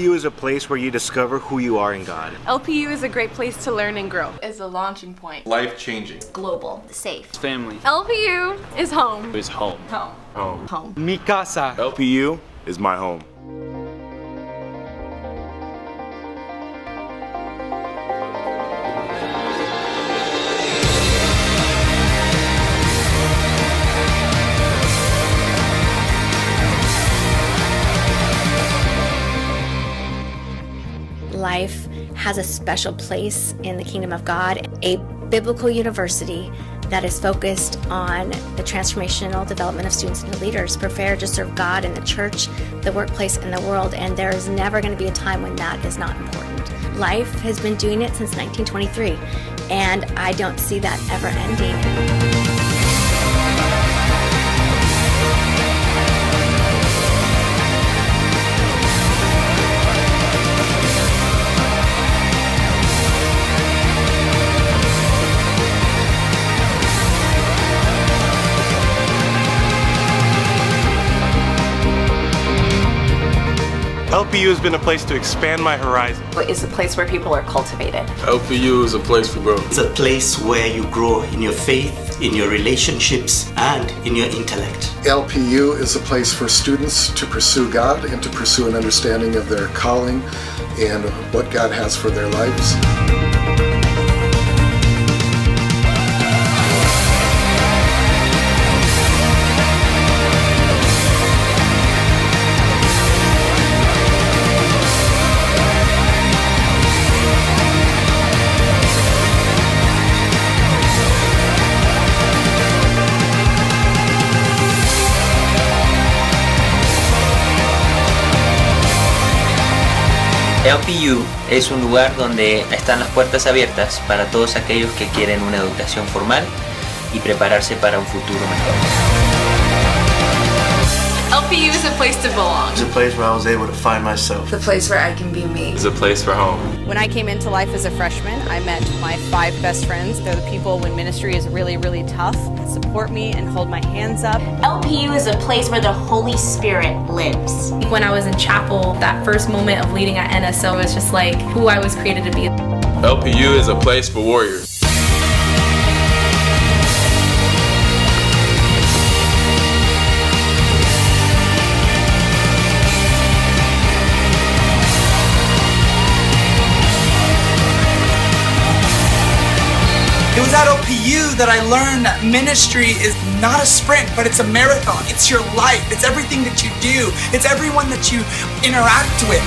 LPU is a place where you discover who you are in God. LPU is a great place to learn and grow. It's a launching point. Life changing. global, safe. Family LPU is home. is home. Home. Home. Home. Mi casa. LPU is my home. Has a special place in the kingdom of God, a biblical university that is focused on the transformational development of students into leaders, prepared to serve God in the church, the workplace, and the world. And there is never going to be a time when that is not important. Life has been doing it since 1923, and I don't see that ever ending. LPU has been a place to expand my horizon. It's a place where people are cultivated. LPU is a place for growth. It's a place where you grow in your faith, in your relationships, and in your intellect. LPU is a place for students to pursue God and to pursue an understanding of their calling and what God has for their lives. LPU es un lugar donde están las puertas abiertas para todos aquellos que quieren una educación formal y prepararse para un futuro mejor. LPU is a place to belong. It's a place where I was able to find myself. The place where I can be me. It's a place for home. When I came into life as a freshman, I met my five best friends. They're the people when ministry is really, really tough, support me and hold my hands up. LPU is a place where the Holy Spirit lives. When I was in chapel, that first moment of leading at NSO was just like who I was created to be. LPU is a place for warriors. It was at LPU that I learned that ministry is not a sprint, but it's a marathon. It's your life. It's everything that you do. It's everyone that you interact with.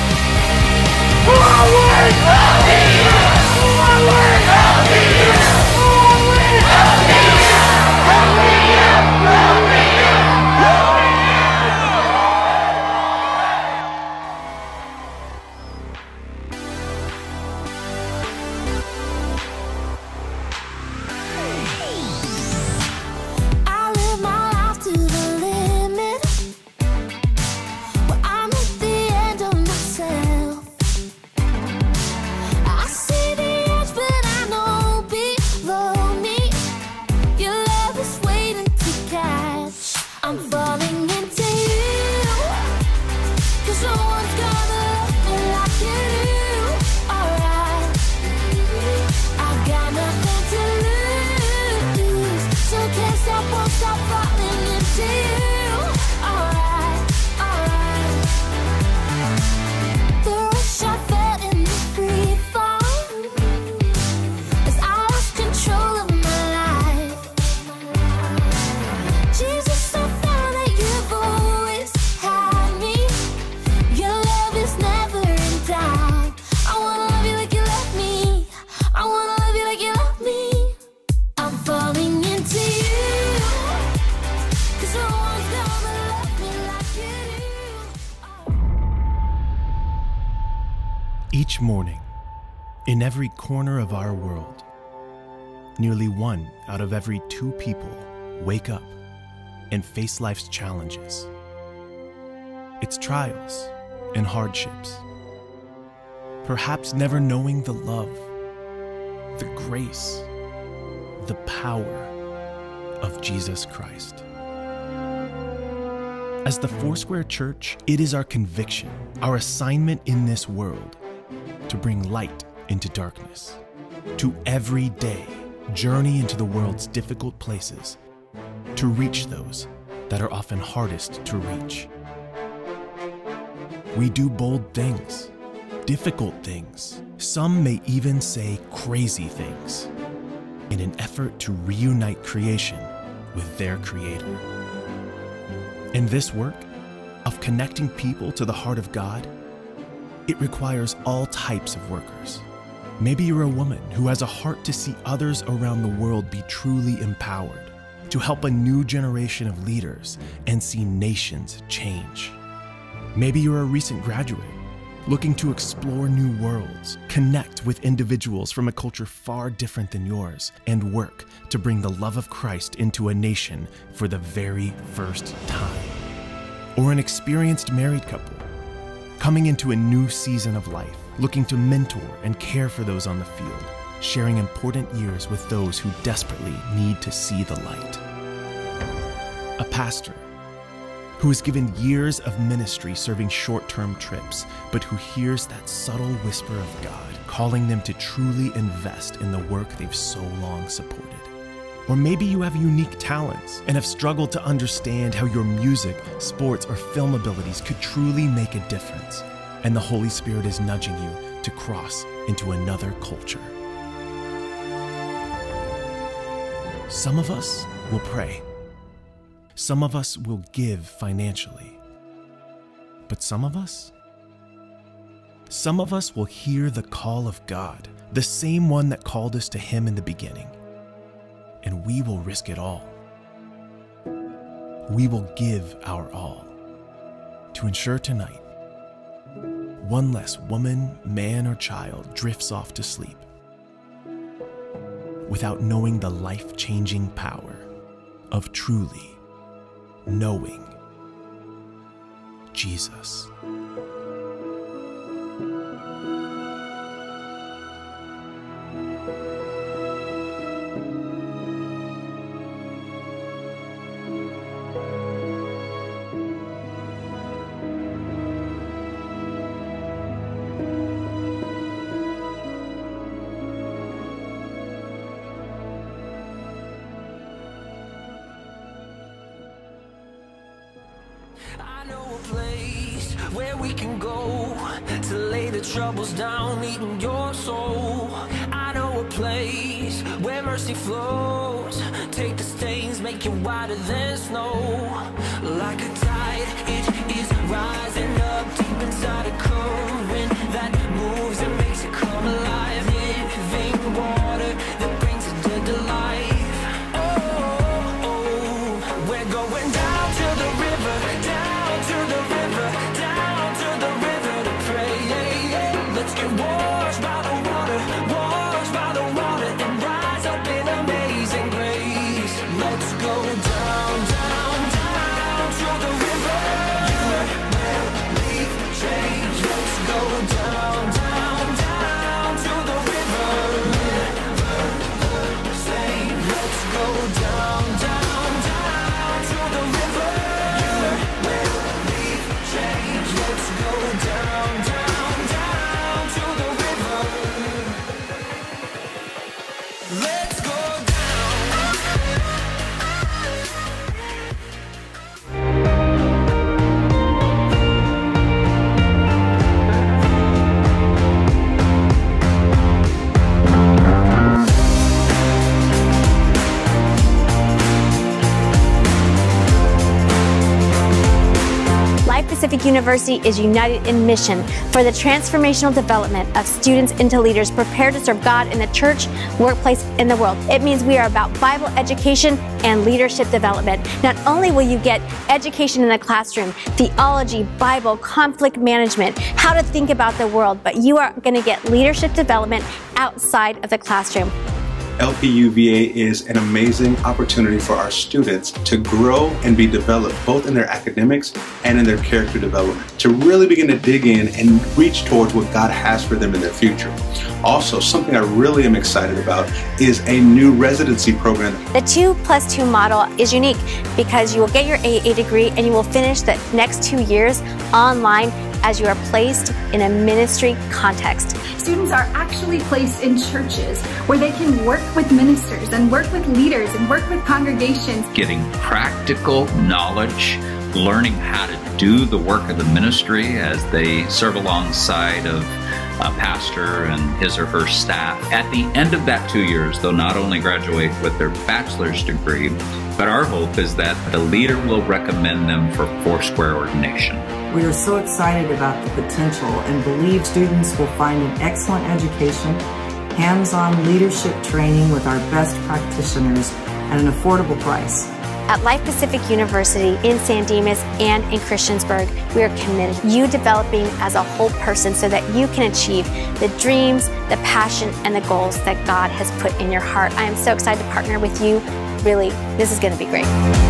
I of our world, nearly one out of every two people wake up and face life's challenges, its trials and hardships. Perhaps never knowing the love, the grace, the power of Jesus Christ. As the Foursquare Church, it is our conviction, our assignment in this world, to bring light into darkness, to every day journey into the world's difficult places, to reach those that are often hardest to reach. We do bold things, difficult things, some may even say crazy things, in an effort to reunite creation with their Creator. In this work of connecting people to the heart of God, it requires all types of workers. Maybe you're a woman who has a heart to see others around the world be truly empowered, to help a new generation of leaders and see nations change. Maybe you're a recent graduate looking to explore new worlds, connect with individuals from a culture far different than yours, and work to bring the love of Christ into a nation for the very first time. Or an experienced married couple coming into a new season of life, looking to mentor and care for those on the field, sharing important years with those who desperately need to see the light. A pastor who has given years of ministry serving short term trips, but who hears that subtle whisper of God calling them to truly invest in the work they've so long supported. Or maybe you have unique talents and have struggled to understand how your music, sports, or film abilities could truly make a difference, and the Holy Spirit is nudging you to cross into another culture. Some of us will pray. Some of us will give financially. But some of us? Some of us will hear the call of God, the same one that called us to Him in the beginning, and we will risk it all. We will give our all to ensure tonight one less woman, man, or child drifts off to sleep without knowing the life changing power of truly knowing Jesus. Where mercy flows. Take the stains, make it whiter than snow. Like a tide, it is rising up deep inside a current that moves and makes it come alive. Living water Pacific University is united in mission for the transformational development of students into leaders prepared to serve God in the church, workplace, and the world. It means we are about Bible education and leadership development. Not only will you get education in the classroom, theology, Bible, conflict management, how to think about the world, but you are going to get leadership development outside of the classroom. LPUVA is an amazing opportunity for our students to grow and be developed both in their academics and in their character development, to really begin to dig in and reach towards what God has for them in their future. Also, something I really am excited about is a new residency program. The 2 plus 2 model is unique because you will get your AA degree and you will finish the next two years online as you are placed in a ministry context. Students are actually placed in churches where they can work with ministers and work with leaders and work with congregations. Getting practical knowledge, learning how to do the work of the ministry as they serve alongside of a pastor and his or her staff. At the end of that two years, they'll not only graduate with their bachelor's degree, but our hope is that the leader will recommend them for Foursquare ordination. We are so excited about the potential and believe students will find an excellent education, hands-on leadership training with our best practitioners at an affordable price. At Life Pacific University in San Dimas and in Christiansburg, we are committed to you developing as a whole person so that you can achieve the dreams, the passion, and the goals that God has put in your heart. I am so excited to partner with you. Really, this is going to be great.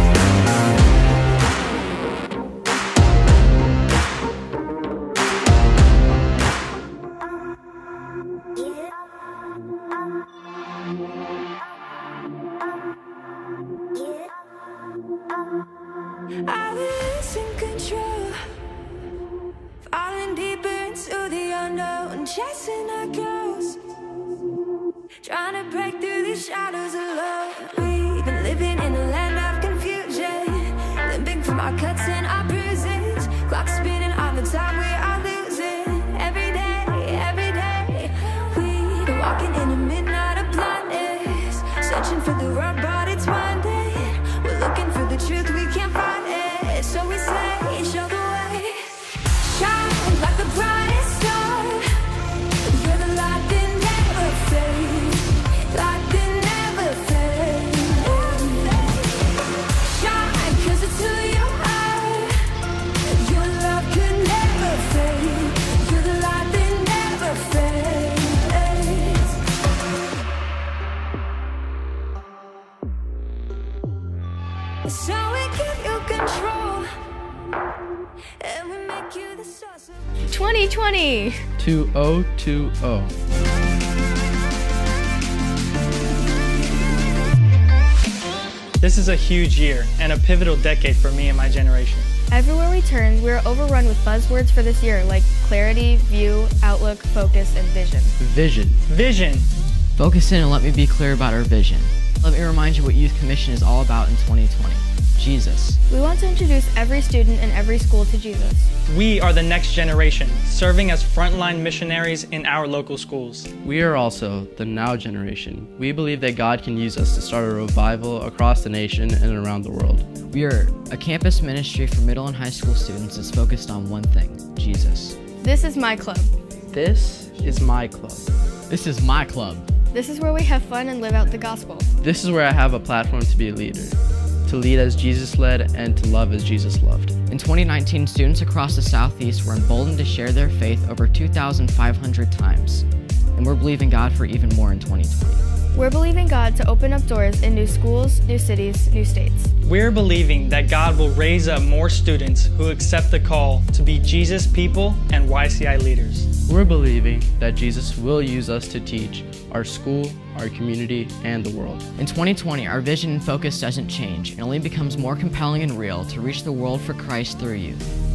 Is a huge year and a pivotal decade for me and my generation. Everywhere we turn, we are overrun with buzzwords for this year like clarity, view, outlook, focus, and vision. Vision. Vision. Focus in and let me be clear about our vision. Let me remind you what Youth Commission is all about in 2020 Jesus. We want to introduce every student in every school to Jesus. We are the next generation, serving as frontline missionaries in our local schools. We are also the now generation. We believe that God can use us to start a revival across the nation and around the world. We are a campus ministry for middle and high school students that's focused on one thing Jesus. This is my club. This is my club. This is my club. This is where we have fun and live out the gospel. This is where I have a platform to be a leader, to lead as Jesus led and to love as Jesus loved. In 2019, students across the Southeast were emboldened to share their faith over 2,500 times. And we're believing God for even more in 2020. We're believing God to open up doors in new schools, new cities, new states. We're believing that God will raise up more students who accept the call to be Jesus people and YCI leaders. We're believing that Jesus will use us to teach our school, our community, and the world. In 2020, our vision and focus doesn't change. It only becomes more compelling and real to reach the world for Christ through youth.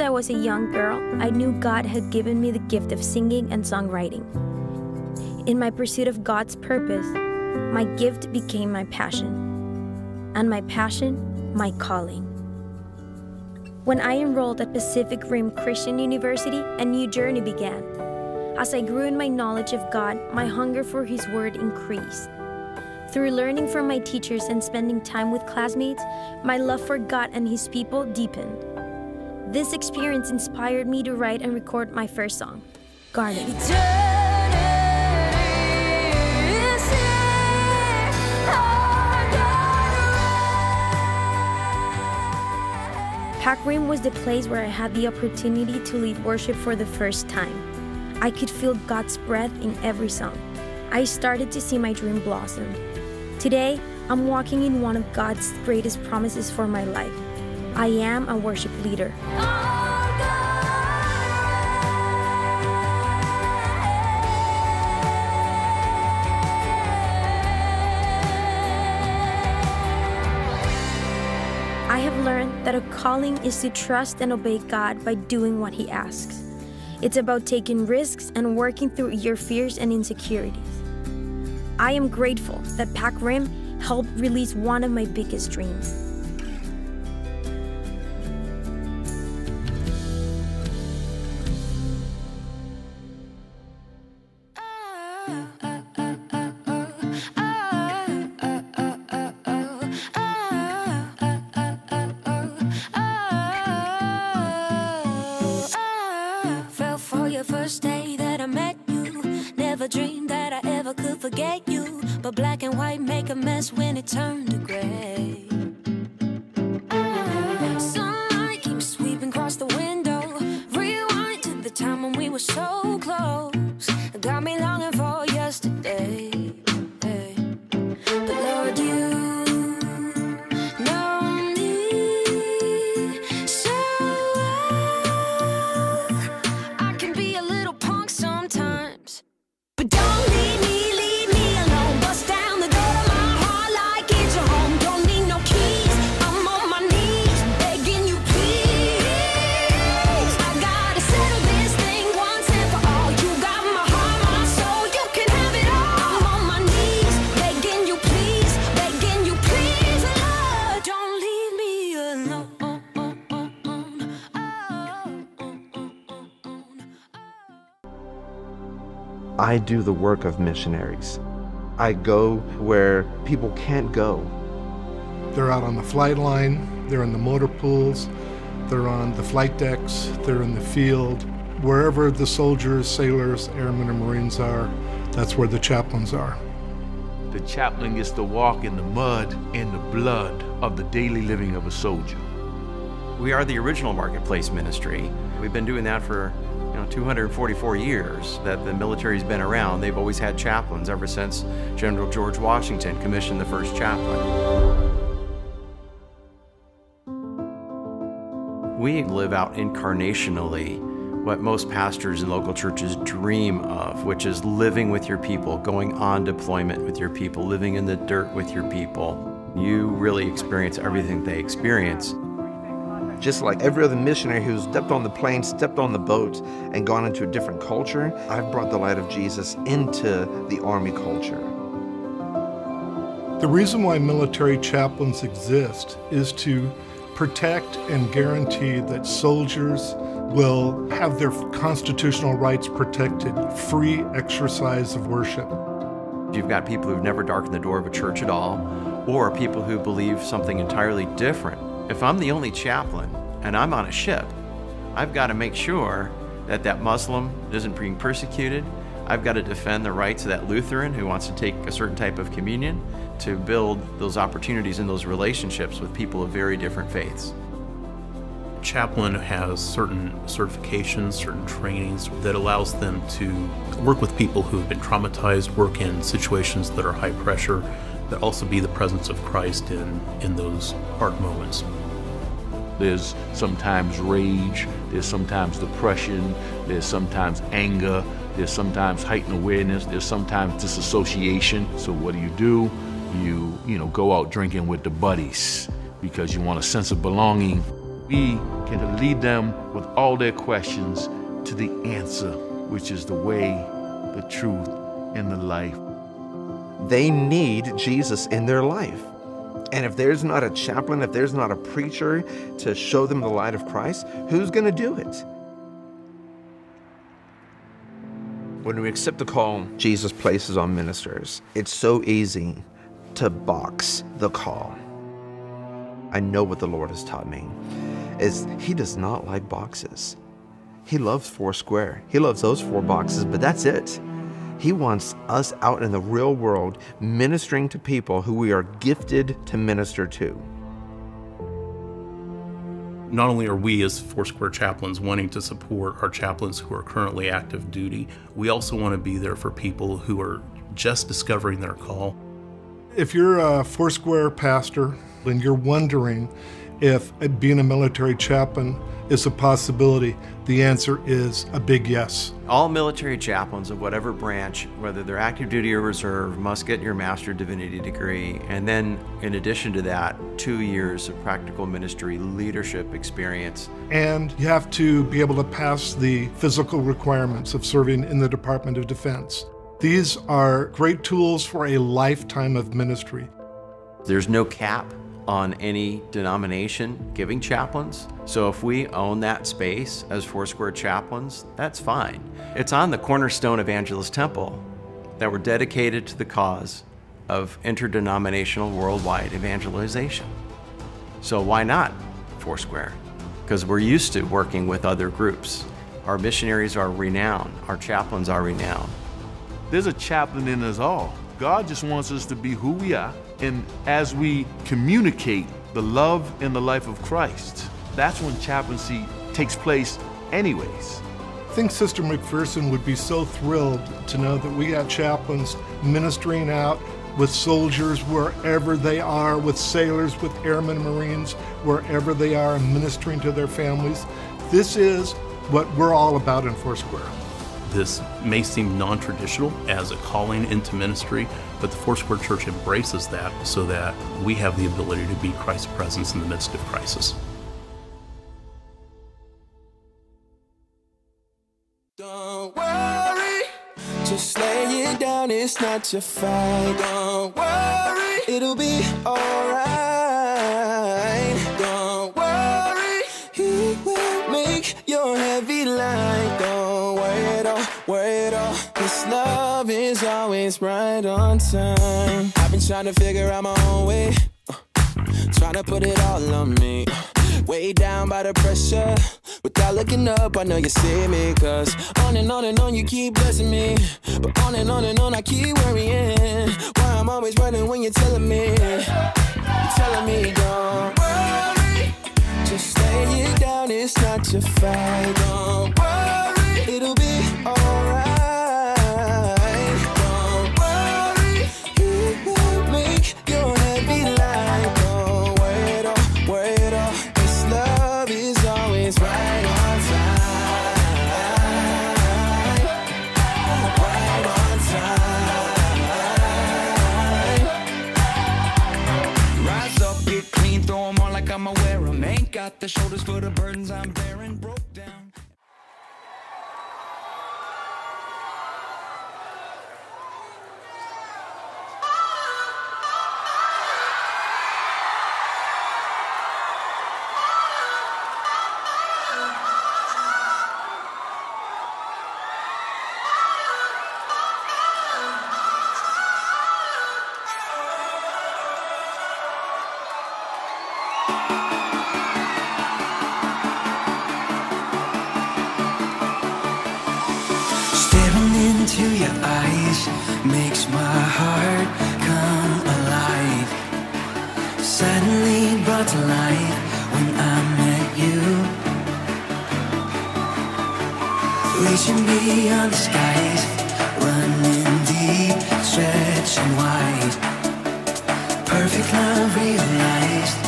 Since I was a young girl, I knew God had given me the gift of singing and songwriting. In my pursuit of God's purpose, my gift became my passion, and my passion, my calling. When I enrolled at Pacific Rim Christian University, a new journey began. As I grew in my knowledge of God, my hunger for His Word increased. Through learning from my teachers and spending time with classmates, my love for God and His people deepened. This experience inspired me to write and record my first song, Garden. Pack Rim was the place where I had the opportunity to lead worship for the first time. I could feel God's breath in every song. I started to see my dream blossom. Today, I'm walking in one of God's greatest promises for my life. I am a worship leader. I have learned that a calling is to trust and obey God by doing what He asks. It's about taking risks and working through your fears and insecurities. I am grateful that Pack Rim helped release one of my biggest dreams. Forget you. But black and white make a mess when it turned to gray. I do the work of missionaries. I go where people can't go. They're out on the flight line, they're in the motor pools, they're on the flight decks, they're in the field. Wherever the soldiers, sailors, airmen, and Marines are, that's where the chaplains are. The chaplain gets to walk in the mud and the blood of the daily living of a soldier. We are the original marketplace ministry. We've been doing that for you know 244 years that the military's been around. They've always had chaplains ever since General George Washington commissioned the first chaplain. We live out incarnationally what most pastors in local churches dream of, which is living with your people, going on deployment with your people, living in the dirt with your people. You really experience everything they experience. Just like every other missionary who's stepped on the plane, stepped on the boat, and gone into a different culture, I've brought the light of Jesus into the Army culture. The reason why military chaplains exist is to protect and guarantee that soldiers, will have their constitutional rights protected, free exercise of worship. You've got people who've never darkened the door of a church at all, or people who believe something entirely different. If I'm the only chaplain and I'm on a ship, I've got to make sure that that Muslim isn't being persecuted. I've got to defend the rights of that Lutheran who wants to take a certain type of communion to build those opportunities and those relationships with people of very different faiths. Chaplain has certain certifications, certain trainings that allows them to work with people who have been traumatized, work in situations that are high pressure, but also be the presence of Christ in, in those hard moments. There's sometimes rage, there's sometimes depression, there's sometimes anger, there's sometimes heightened awareness, there's sometimes disassociation. So what do you do? You, you know, go out drinking with the buddies because you want a sense of belonging. We can lead them with all their questions to the answer, which is the way, the truth, and the life. They need Jesus in their life. And if there's not a chaplain, if there's not a preacher to show them the light of Christ, who's going to do it? When we accept the call Jesus places on ministers, it's so easy to box the call. I know what the Lord has taught me is he does not like boxes. He loves four square. He loves those four boxes, but that's it. He wants us out in the real world ministering to people who we are gifted to minister to. Not only are we as Foursquare chaplains wanting to support our chaplains who are currently active duty, we also want to be there for people who are just discovering their call. If you're a Foursquare pastor and you're wondering if being a military chaplain is a possibility, the answer is a big yes. All military chaplains of whatever branch, whether they're active duty or reserve, must get your Master of Divinity degree. And then, in addition to that, two years of practical ministry leadership experience. And you have to be able to pass the physical requirements of serving in the Department of Defense. These are great tools for a lifetime of ministry. There's no cap on any denomination giving chaplains. So if we own that space as Foursquare chaplains, that's fine. It's on the cornerstone Angelus Temple that we're dedicated to the cause of interdenominational worldwide evangelization. So why not Foursquare? Because we're used to working with other groups. Our missionaries are renowned, our chaplains are renowned. There's a chaplain in us all. God just wants us to be who we are and as we communicate the love and the life of Christ, that's when chaplaincy takes place, anyways. I think Sister McPherson would be so thrilled to know that we got chaplains ministering out with soldiers wherever they are, with sailors, with airmen, Marines, wherever they are, and ministering to their families. This is what we're all about in Foursquare. This may seem non traditional as a calling into ministry, but the Foursquare Church embraces that so that we have the ability to be Christ's presence in the midst of crisis. Don't worry, just lay it down, it's not your fight. Don't worry, it'll be alright. Don't worry, he will make your heavy light. Don't worry at all, worry always right on time. I've been trying to figure out my own way, uh, trying to put it all on me. Way down by the pressure. Without looking up, I know you see me. Cause on and on and on, you keep blessing me. But on and on and on, I keep worrying. Why I'm always running when you're telling me. You're telling me, don't worry. Just lay it down, it's not your fight. Don't worry, it'll be alright. Got the shoulders for the burdens I'm bearing. Broke The skies, running deep, stretching wide. Perfect love realized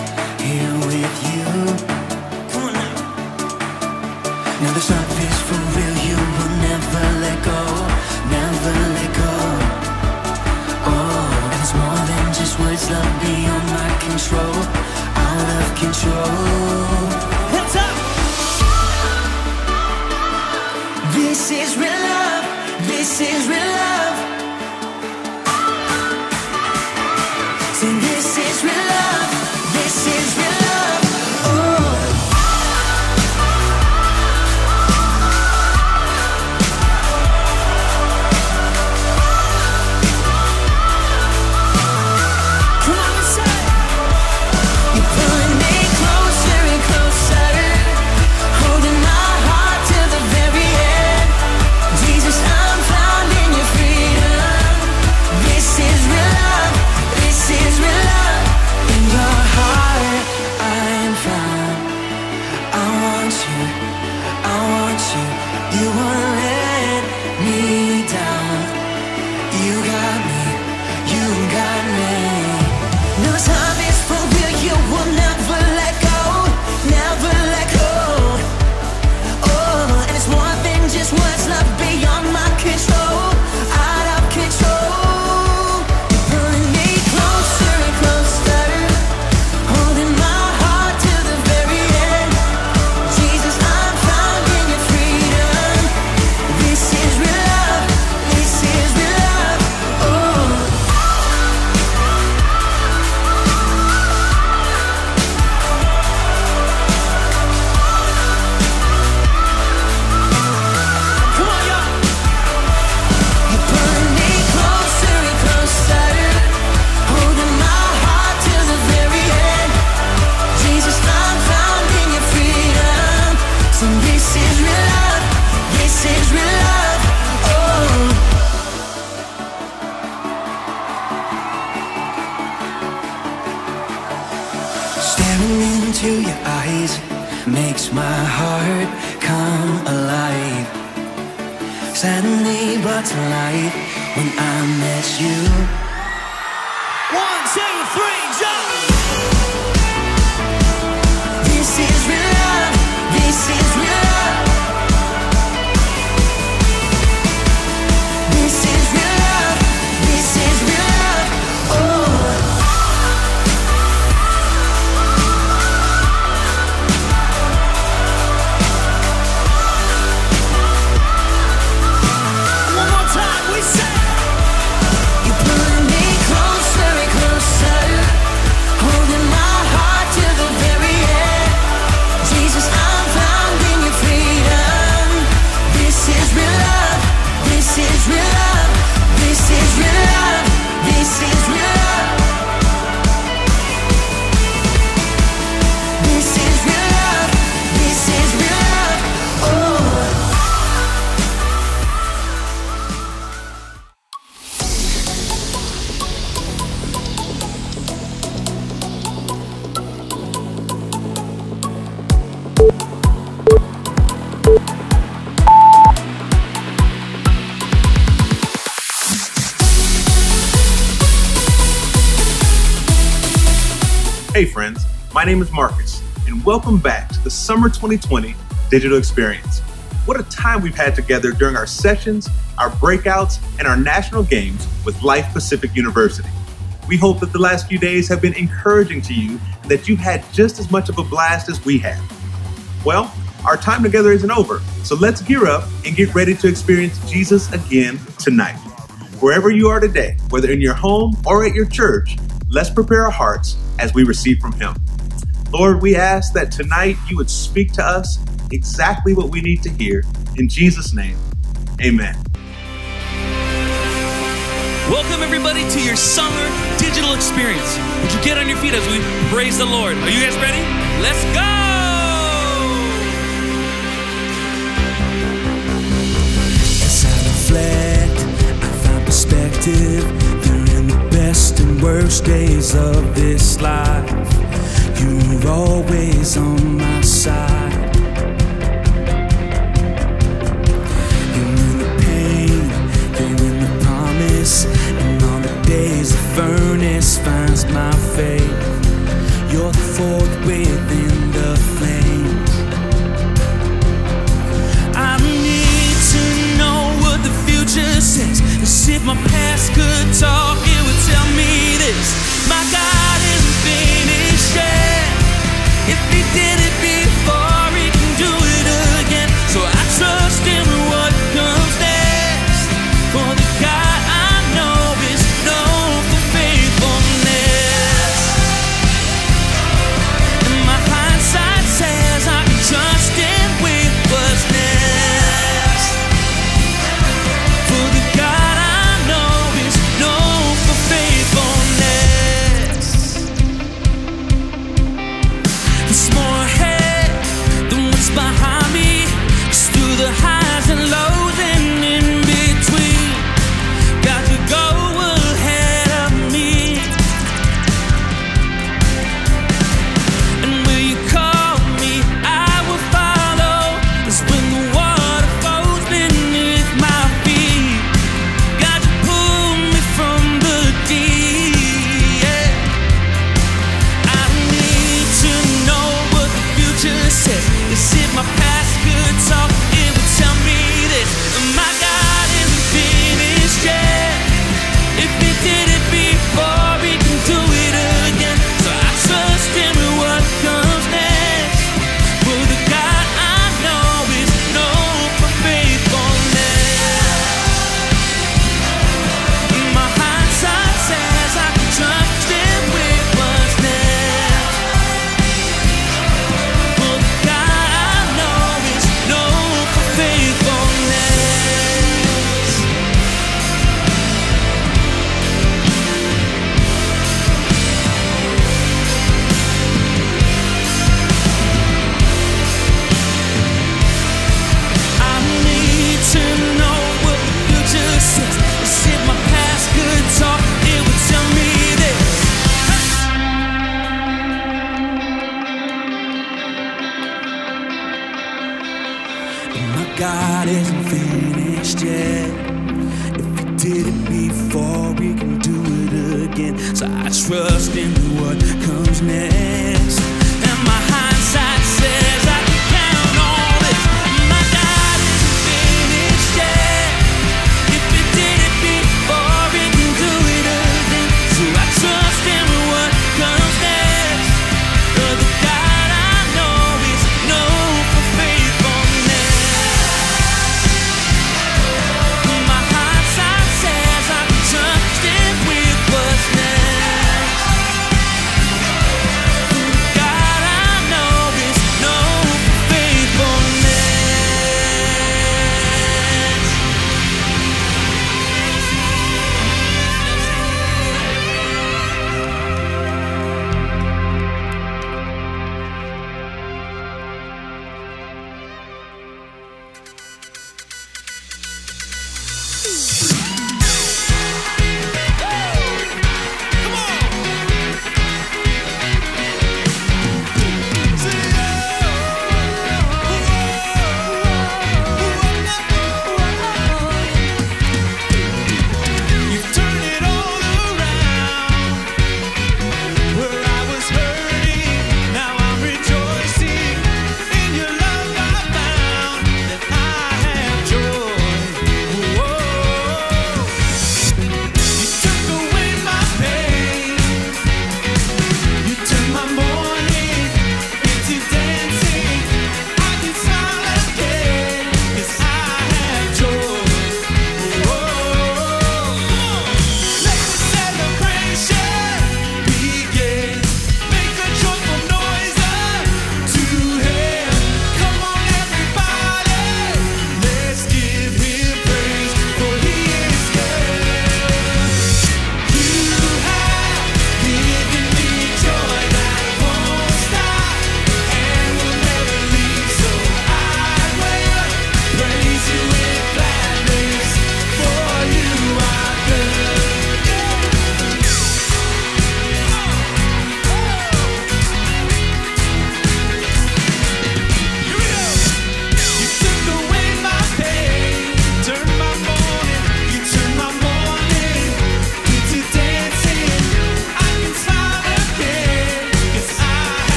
here with you. Come on now. Now this love is for real, you will never let go, never let go. Oh, and it's more than just words, love beyond my control, out of control. Is real love, this is real love. My name is Marcus, and welcome back to the Summer 2020 Digital Experience. What a time we've had together during our sessions, our breakouts, and our national games with Life Pacific University. We hope that the last few days have been encouraging to you and that you've had just as much of a blast as we have. Well, our time together isn't over, so let's gear up and get ready to experience Jesus again tonight. Wherever you are today, whether in your home or at your church, let's prepare our hearts as we receive from Him. Lord, we ask that tonight you would speak to us exactly what we need to hear. In Jesus' name, amen. Welcome, everybody, to your summer digital experience. Would you get on your feet as we praise the Lord? Are you guys ready? Let's go! As I reflect, I find perspective during the best and worst days of this life. You're always on my side. You're the pain, you're the promise. And on the days the furnace finds my faith, you're the fourth within the flames. I need to know what the future says. Cause if my past could talk, it would tell me this. My God is finished. If he did it be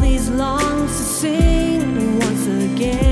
these longs to sing once again.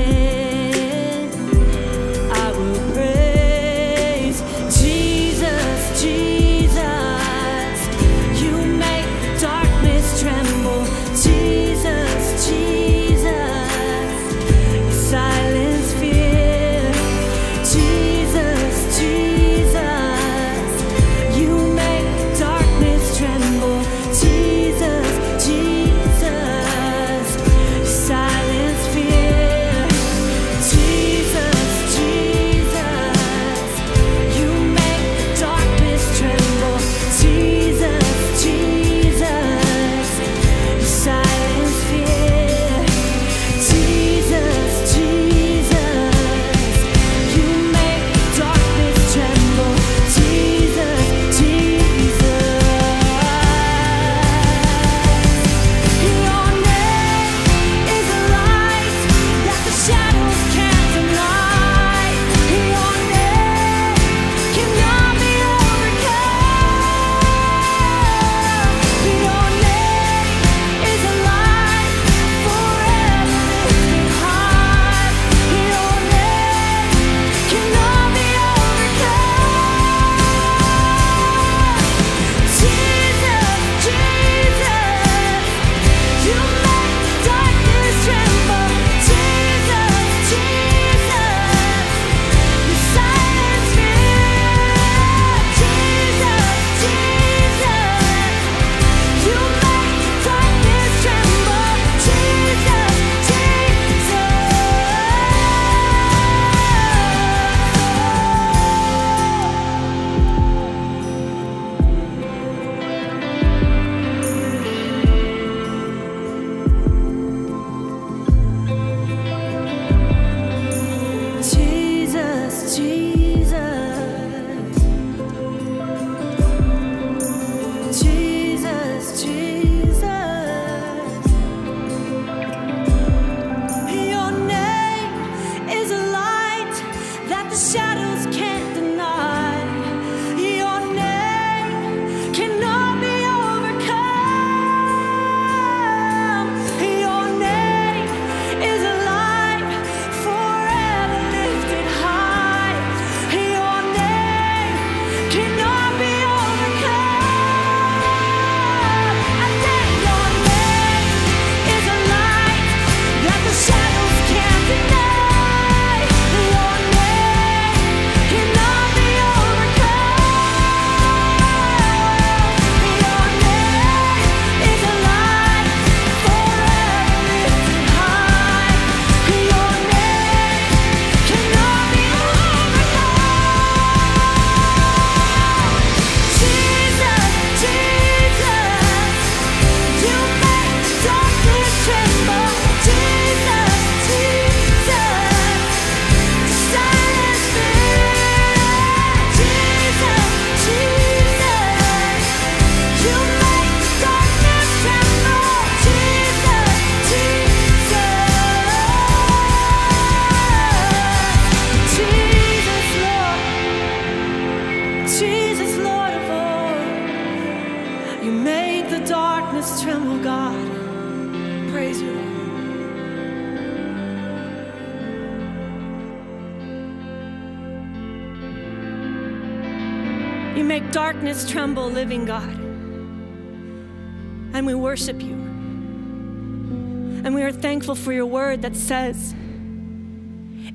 for your word that says,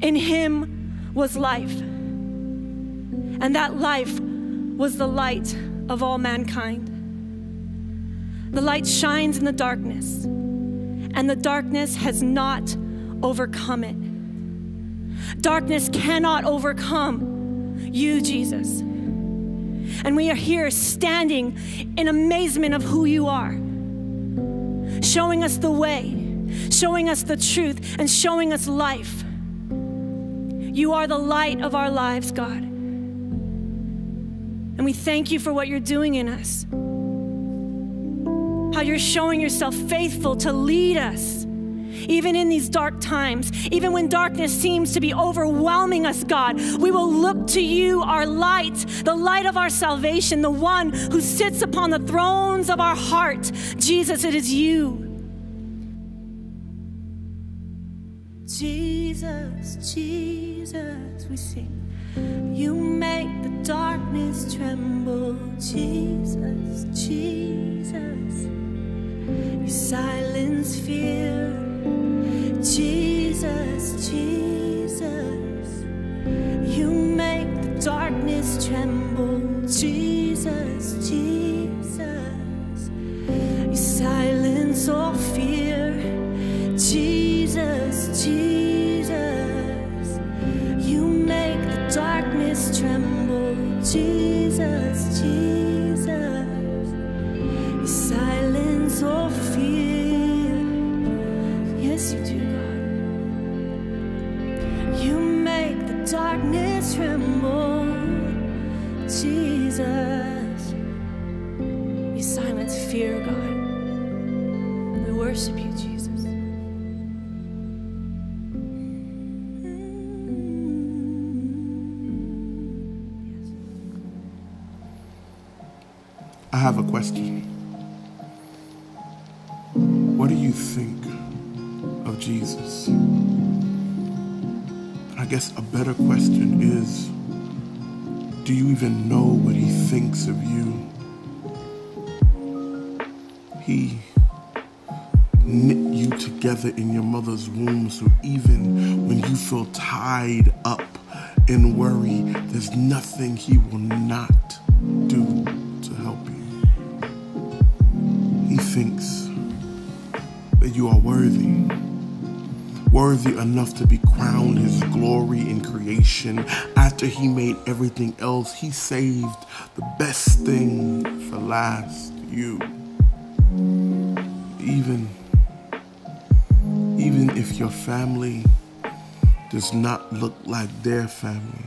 In him was life, and that life was the light of all mankind. The light shines in the darkness, and the darkness has not overcome it. Darkness cannot overcome you, Jesus. And we are here standing in amazement of who you are, showing us the way showing us the truth and showing us life. You are the light of our lives, God. And we thank you for what you're doing in us. How you're showing yourself faithful to lead us, even in these dark times, even when darkness seems to be overwhelming us, God. We will look to you, our light, the light of our salvation, the one who sits upon the thrones of our heart. Jesus, it is you. Jesus, Jesus, we sing. You make the darkness tremble. Jesus, Jesus. You silence fear. Jesus, Jesus. You make the darkness tremble. Jesus, Jesus. You silence all fear. Jesus, Jesus. Jesus, You make the darkness tremble. Jesus, Jesus. You silence all fear. Yes, you do, God. You make the darkness tremble. Jesus. You silence fear, God. We worship you, I have a question. What do you think of Jesus? I guess a better question is do you even know what he thinks of you? He knit you together in your mother's womb, so even when you feel tied up in worry, there's nothing he will not you are worthy, worthy enough to be crowned his glory in creation. After he made everything else, he saved the best thing for last you. Even even if your family does not look like their family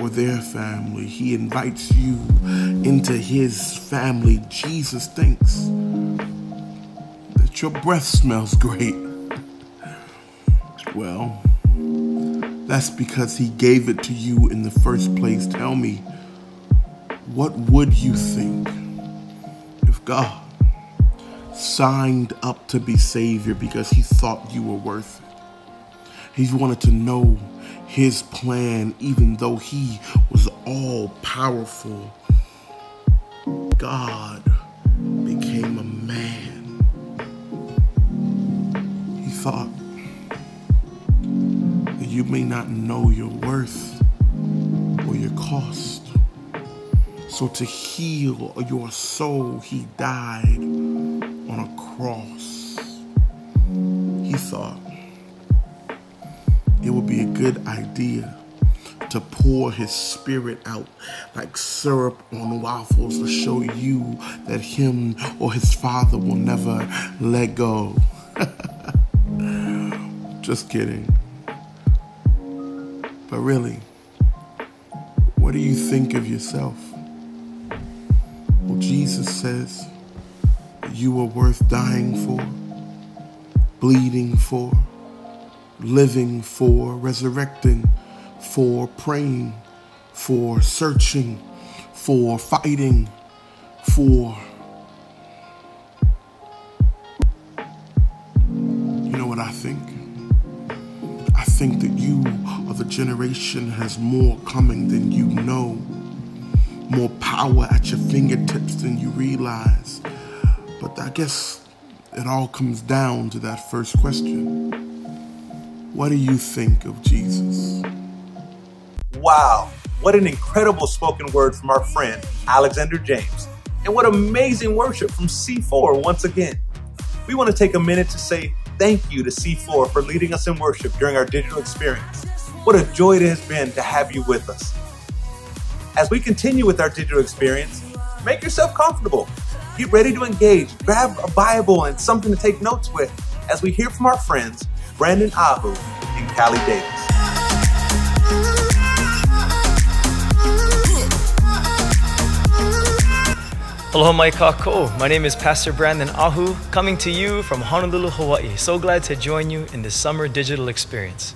or, their family, he invites you into his family. Jesus thinks your breath smells great. Well, that's because he gave it to you in the first place. Tell me, what would you think if God signed up to be Savior because he thought you were worth it? He wanted to know his plan, even though he was all powerful. God thought that you may not know your worth or your cost. So to heal your soul, he died on a cross. He thought it would be a good idea to pour his spirit out like syrup on waffles to show you that him or his father will never let go. Just kidding. But really, what do you think of yourself? Well, Jesus says you are worth dying for, bleeding for, living for, resurrecting for, praying for, searching for, fighting for. Think that you are the generation has more coming than you know, more power at your fingertips than you realize. But I guess it all comes down to that first question. What do you think of Jesus? Wow, what an incredible spoken word from our friend Alexander James. And what amazing worship from C4 once again. We want to take a minute to say thank you to C4 for leading us in worship during our digital experience. What a joy it has been to have you with us. As we continue with our digital experience, make yourself comfortable. Get ready to engage. Grab a Bible and something to take notes with as we hear from our friends Brandon Ahu and Callie Davis. Aloha mai kako. My name is Pastor Brandon Ahu, coming to you from Honolulu, Hawaii. So glad to join you in this summer digital experience.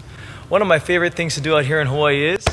One of my favorite things to do out here in Hawaii is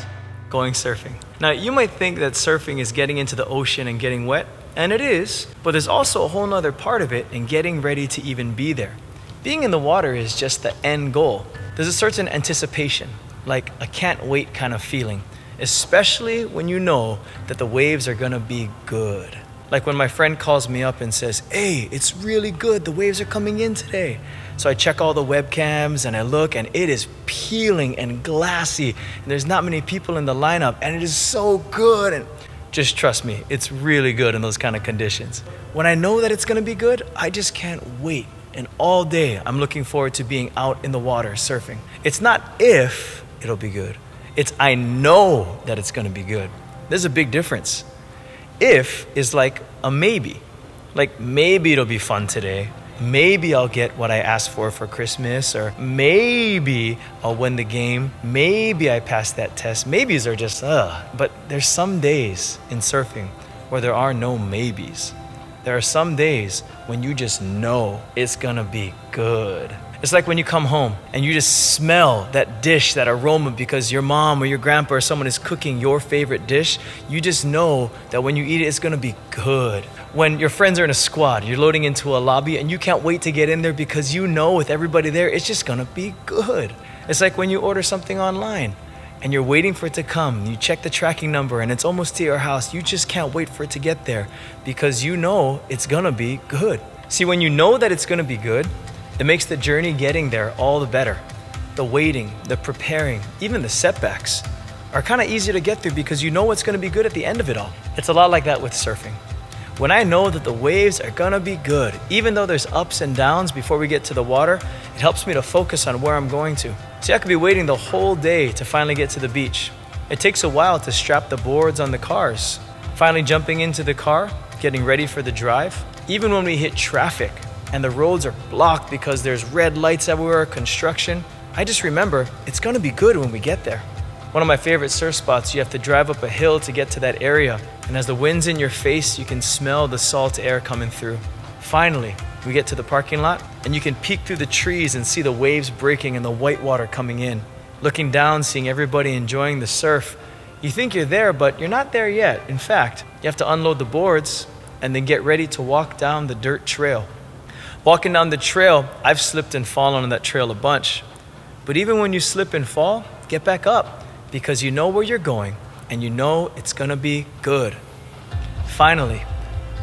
going surfing. Now, you might think that surfing is getting into the ocean and getting wet, and it is, but there's also a whole nother part of it in getting ready to even be there. Being in the water is just the end goal. There's a certain anticipation, like a can't wait kind of feeling, especially when you know that the waves are gonna be good. Like when my friend calls me up and says, Hey, it's really good, the waves are coming in today. So I check all the webcams and I look, and it is peeling and glassy, and there's not many people in the lineup, and it is so good. And just trust me, it's really good in those kind of conditions. When I know that it's gonna be good, I just can't wait. And all day, I'm looking forward to being out in the water surfing. It's not if it'll be good, it's I know that it's gonna be good. There's a big difference. If is like a maybe. Like maybe it'll be fun today. Maybe I'll get what I asked for for Christmas, or maybe I'll win the game. Maybe I pass that test. Maybes are just, ugh. But there's some days in surfing where there are no maybes. There are some days when you just know it's gonna be good. It's like when you come home and you just smell that dish, that aroma, because your mom or your grandpa or someone is cooking your favorite dish. You just know that when you eat it, it's gonna be good. When your friends are in a squad, you're loading into a lobby and you can't wait to get in there because you know with everybody there, it's just gonna be good. It's like when you order something online and you're waiting for it to come. You check the tracking number and it's almost to your house. You just can't wait for it to get there because you know it's gonna be good. See, when you know that it's gonna be good, it makes the journey getting there all the better. The waiting, the preparing, even the setbacks are kind of easier to get through because you know what's gonna be good at the end of it all. It's a lot like that with surfing. When I know that the waves are gonna be good, even though there's ups and downs before we get to the water, it helps me to focus on where I'm going to. See, I could be waiting the whole day to finally get to the beach. It takes a while to strap the boards on the cars. Finally jumping into the car, getting ready for the drive. Even when we hit traffic and the roads are blocked because there's red lights everywhere, construction, I just remember it's gonna be good when we get there. One of my favorite surf spots, you have to drive up a hill to get to that area, and as the wind's in your face, you can smell the salt air coming through. Finally, we get to the parking lot, and you can peek through the trees and see the waves breaking and the white water coming in. Looking down, seeing everybody enjoying the surf, you think you're there, but you're not there yet. In fact, you have to unload the boards and then get ready to walk down the dirt trail. Walking down the trail, I've slipped and fallen on that trail a bunch. But even when you slip and fall, get back up because you know where you're going and you know it's gonna be good. Finally,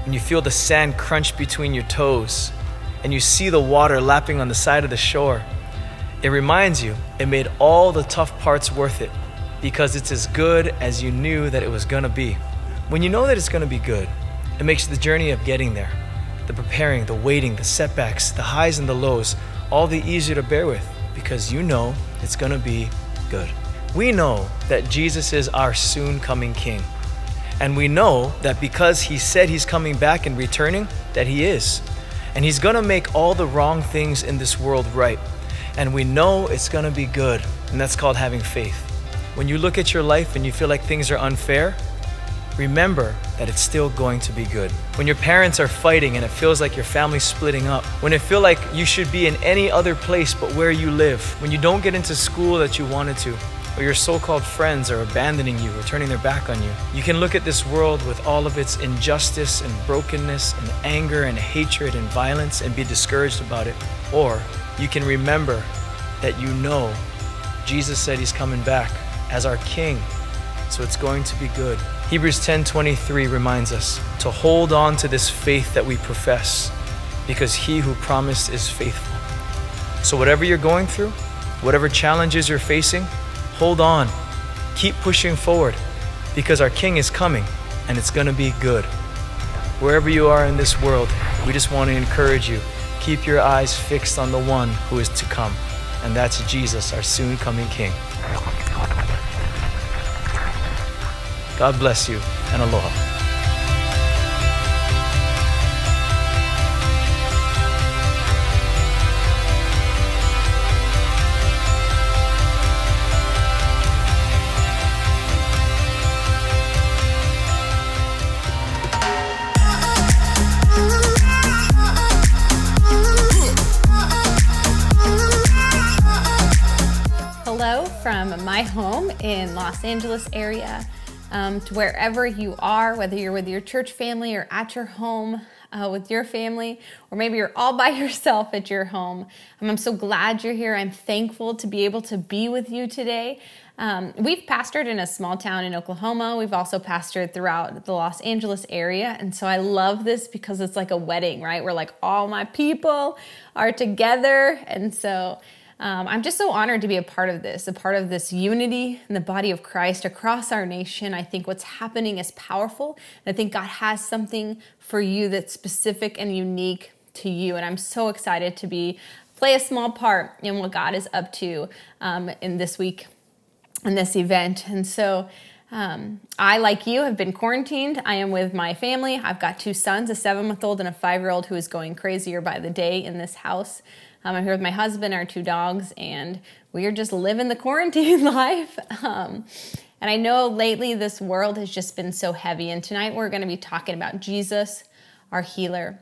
when you feel the sand crunch between your toes and you see the water lapping on the side of the shore, it reminds you it made all the tough parts worth it because it's as good as you knew that it was gonna be. When you know that it's gonna be good, it makes the journey of getting there, the preparing, the waiting, the setbacks, the highs and the lows, all the easier to bear with because you know it's gonna be good. We know that Jesus is our soon coming King. And we know that because he said he's coming back and returning, that he is. And he's gonna make all the wrong things in this world right. And we know it's gonna be good. And that's called having faith. When you look at your life and you feel like things are unfair, remember that it's still going to be good. When your parents are fighting and it feels like your family's splitting up, when it feels like you should be in any other place but where you live, when you don't get into school that you wanted to, or your so-called friends are abandoning you or turning their back on you, you can look at this world with all of its injustice and brokenness and anger and hatred and violence and be discouraged about it. Or you can remember that you know Jesus said he's coming back as our king, so it's going to be good. Hebrews 10:23 reminds us to hold on to this faith that we profess because he who promised is faithful. So whatever you're going through, whatever challenges you're facing, hold on. Keep pushing forward because our king is coming and it's going to be good. Wherever you are in this world, we just want to encourage you. Keep your eyes fixed on the one who is to come, and that's Jesus, our soon coming king. God bless you and aloha. from my home in Los Angeles area um, to wherever you are, whether you're with your church family or at your home uh, with your family, or maybe you're all by yourself at your home. Um, I'm so glad you're here. I'm thankful to be able to be with you today. Um, we've pastored in a small town in Oklahoma. We've also pastored throughout the Los Angeles area. And so I love this because it's like a wedding, right? Where like all my people are together. And so um, I'm just so honored to be a part of this, a part of this unity in the body of Christ across our nation. I think what's happening is powerful. And I think God has something for you that's specific and unique to you. And I'm so excited to be play a small part in what God is up to um, in this week, in this event. And so um, I, like you, have been quarantined. I am with my family. I've got two sons, a seven month old and a five year old, who is going crazier by the day in this house. Um, I'm here with my husband, our two dogs, and we are just living the quarantine life. Um, and I know lately this world has just been so heavy. And tonight we're going to be talking about Jesus, our healer,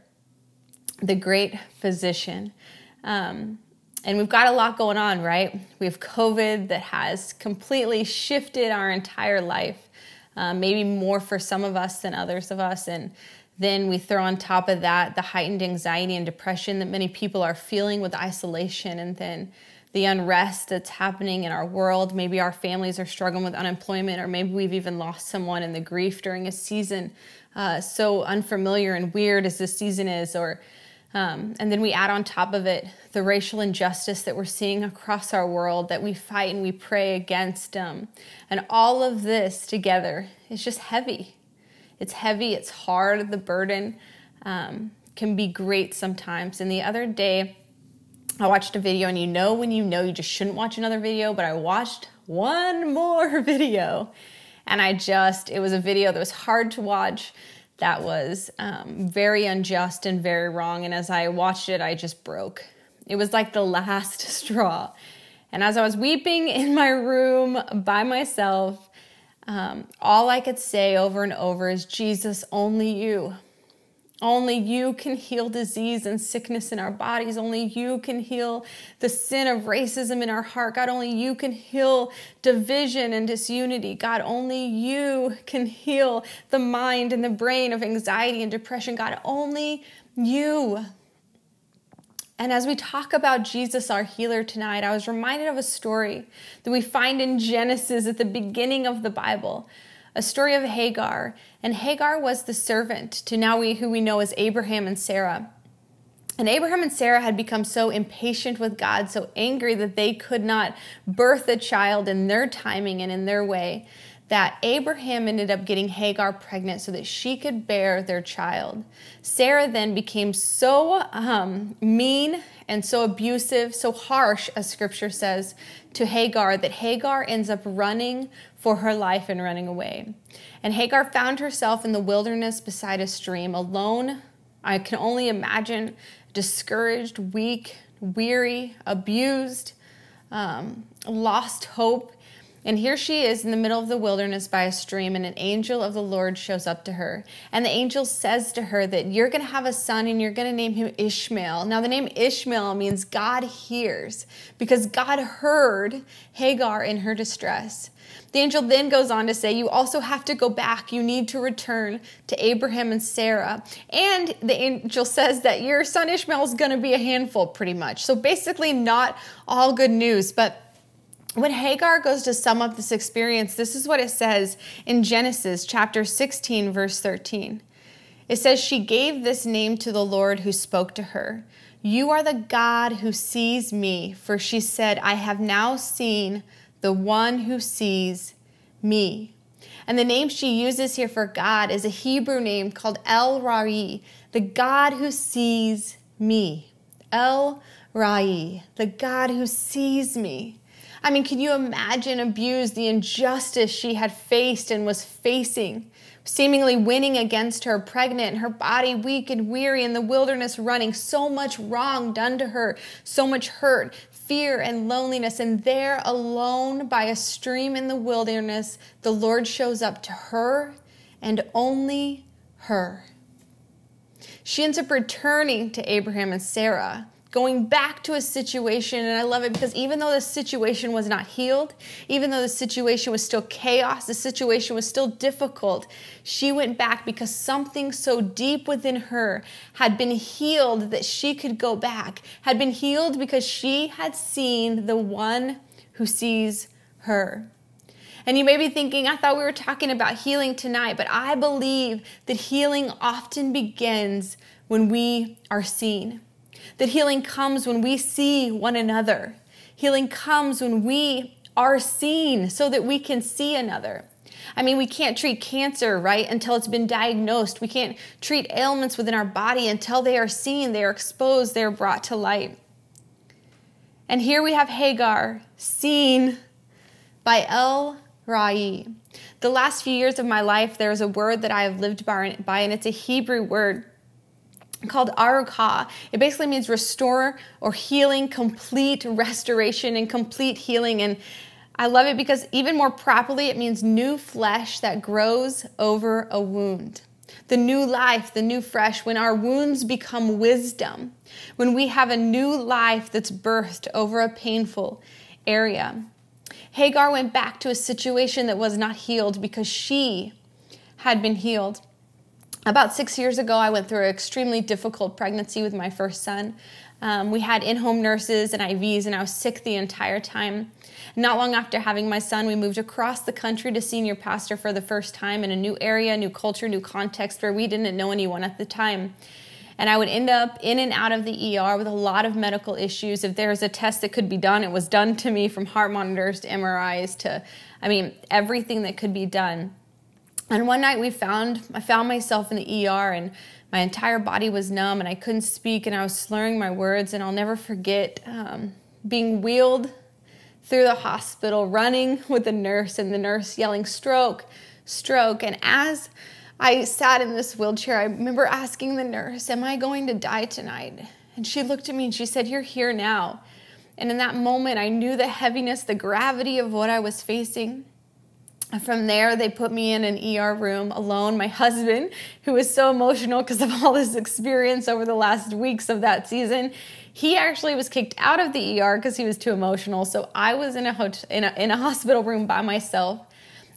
the great physician. Um, and we've got a lot going on, right? We have COVID that has completely shifted our entire life, um, maybe more for some of us than others of us. And then we throw on top of that the heightened anxiety and depression that many people are feeling with isolation, and then the unrest that's happening in our world. Maybe our families are struggling with unemployment, or maybe we've even lost someone in the grief during a season uh, so unfamiliar and weird as this season is, or um, and then we add on top of it the racial injustice that we're seeing across our world that we fight and we pray against. Um, and all of this together is just heavy. It's heavy, it's hard, the burden um, can be great sometimes. And the other day, I watched a video, and you know when you know you just shouldn't watch another video, but I watched one more video. And I just, it was a video that was hard to watch, that was um, very unjust and very wrong. And as I watched it, I just broke. It was like the last straw. And as I was weeping in my room by myself, um, all I could say over and over is Jesus, only you. Only you can heal disease and sickness in our bodies. Only you can heal the sin of racism in our heart. God, only you can heal division and disunity. God, only you can heal the mind and the brain of anxiety and depression. God, only you. And as we talk about Jesus, our healer, tonight, I was reminded of a story that we find in Genesis at the beginning of the Bible, a story of Hagar. And Hagar was the servant to now we, who we know as Abraham and Sarah. And Abraham and Sarah had become so impatient with God, so angry that they could not birth a child in their timing and in their way, that Abraham ended up getting Hagar pregnant so that she could bear their child. Sarah then became so um, mean and so abusive, so harsh, as scripture says, to Hagar that Hagar ends up running for her life and running away. And Hagar found herself in the wilderness beside a stream, alone. I can only imagine discouraged, weak, weary, abused, um, lost hope and here she is in the middle of the wilderness by a stream, and an angel of the Lord shows up to her. And the angel says to her that you're going to have a son and you're going to name him Ishmael. Now, the name Ishmael means God hears because God heard Hagar in her distress. The angel then goes on to say, You also have to go back. You need to return to Abraham and Sarah. And the angel says that your son Ishmael is going to be a handful, pretty much. So basically, not all good news. But when Hagar goes to sum up this experience, this is what it says in Genesis chapter 16, verse 13. It says, She gave this name to the Lord who spoke to her. You are the God who sees me, for she said, I have now seen the one who sees me. And the name she uses here for God is a Hebrew name called El Roi, the God who sees me. El Roi, the God who sees me. I mean, can you imagine abuse, the injustice she had faced and was facing? Seemingly winning against her, pregnant, her body weak and weary in the wilderness, running, so much wrong done to her, so much hurt, fear, and loneliness. And there, alone by a stream in the wilderness, the Lord shows up to her and only her. She ends up returning to Abraham and Sarah going back to a situation. And I love it because even though the situation was not healed, even though the situation was still chaos, the situation was still difficult, she went back because something so deep within her had been healed that she could go back, had been healed because she had seen the one who sees her. And you may be thinking, I thought we were talking about healing tonight, but I believe that healing often begins when we are seen. That healing comes when we see one another. Healing comes when we are seen so that we can see another. I mean, we can't treat cancer, right, until it's been diagnosed. We can't treat ailments within our body until they are seen, they are exposed, they are brought to light. And here we have Hagar, seen by El Roi. The last few years of my life, there's a word that I have lived by, and it's a Hebrew word called arukah. It basically means restore or healing, complete restoration and complete healing. And I love it because even more properly, it means new flesh that grows over a wound. The new life, the new fresh, when our wounds become wisdom, when we have a new life that's birthed over a painful area. Hagar went back to a situation that was not healed because she had been healed. About six years ago, I went through an extremely difficult pregnancy with my first son. Um, we had in home nurses and IVs, and I was sick the entire time. Not long after having my son, we moved across the country to senior pastor for the first time in a new area, new culture, new context where we didn't know anyone at the time. And I would end up in and out of the ER with a lot of medical issues. If there was a test that could be done, it was done to me from heart monitors to MRIs to, I mean, everything that could be done. And one night we found, I found myself in the ER and my entire body was numb and I couldn't speak and I was slurring my words. And I'll never forget um, being wheeled through the hospital, running with the nurse and the nurse yelling, stroke, stroke. And as I sat in this wheelchair. I remember asking the nurse, Am I going to die tonight? And she looked at me and she said, You're here now. And in that moment, I knew the heaviness, the gravity of what I was facing. From there, they put me in an ER room alone. My husband, who was so emotional because of all this experience over the last weeks of that season, he actually was kicked out of the ER because he was too emotional. So I was in a, in a, in a hospital room by myself.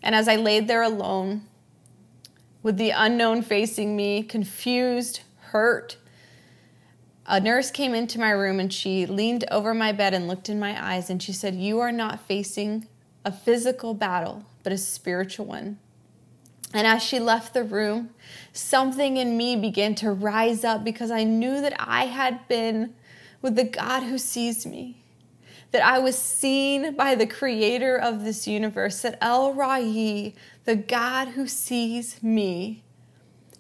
And as I laid there alone, with the unknown facing me, confused, hurt. A nurse came into my room and she leaned over my bed and looked in my eyes and she said, You are not facing a physical battle, but a spiritual one. And as she left the room, something in me began to rise up because I knew that I had been with the God who sees me, that I was seen by the creator of this universe, that El Roi, the God who sees me,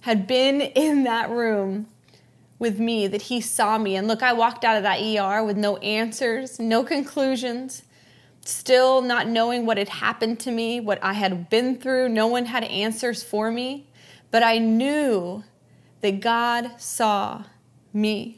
had been in that room with me, that he saw me. And look, I walked out of that ER with no answers, no conclusions, still not knowing what had happened to me, what I had been through. No one had answers for me, but I knew that God saw me.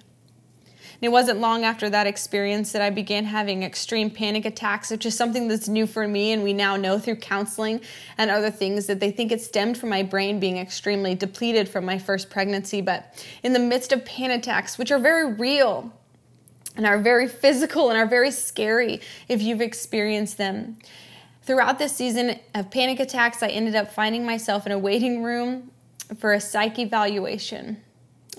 And it wasn't long after that experience that I began having extreme panic attacks, which is something that's new for me. And we now know through counseling and other things that they think it stemmed from my brain being extremely depleted from my first pregnancy. But in the midst of panic attacks, which are very real, and are very physical and are very scary if you've experienced them. Throughout this season of panic attacks, I ended up finding myself in a waiting room for a psych evaluation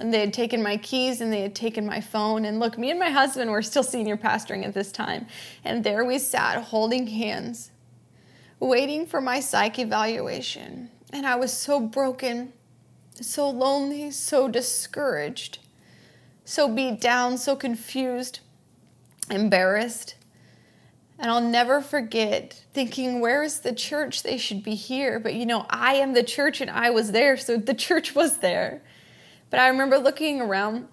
and they had taken my keys and they had taken my phone. And look, me and my husband were still senior pastoring at this time. And there we sat holding hands, waiting for my psych evaluation. And I was so broken, so lonely, so discouraged, so beat down, so confused, embarrassed. And I'll never forget thinking, where is the church? They should be here. But you know, I am the church and I was there, so the church was there. But I remember looking around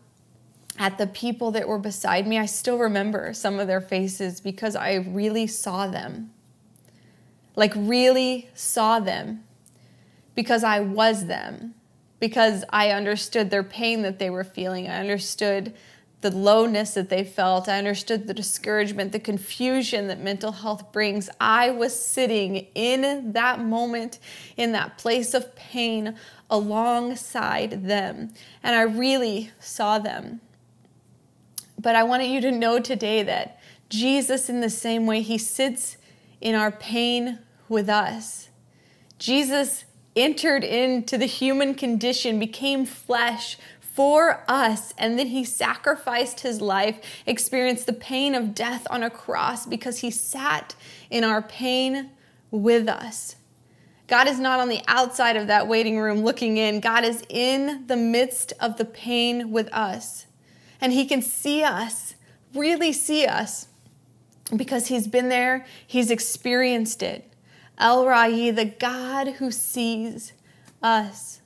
at the people that were beside me. I still remember some of their faces because I really saw them. Like, really saw them because I was them, because I understood their pain that they were feeling. I understood the lowness that they felt. I understood the discouragement, the confusion that mental health brings. I was sitting in that moment, in that place of pain, alongside them. And I really saw them. But I wanted you to know today that Jesus, in the same way, he sits in our pain with us. Jesus entered into the human condition, became flesh for us, and then he sacrificed his life, experienced the pain of death on a cross because he sat in our pain with us. God is not on the outside of that waiting room looking in. God is in the midst of the pain with us. And He can see us, really see us, because He's been there, He's experienced it. El Roi, the God who sees us.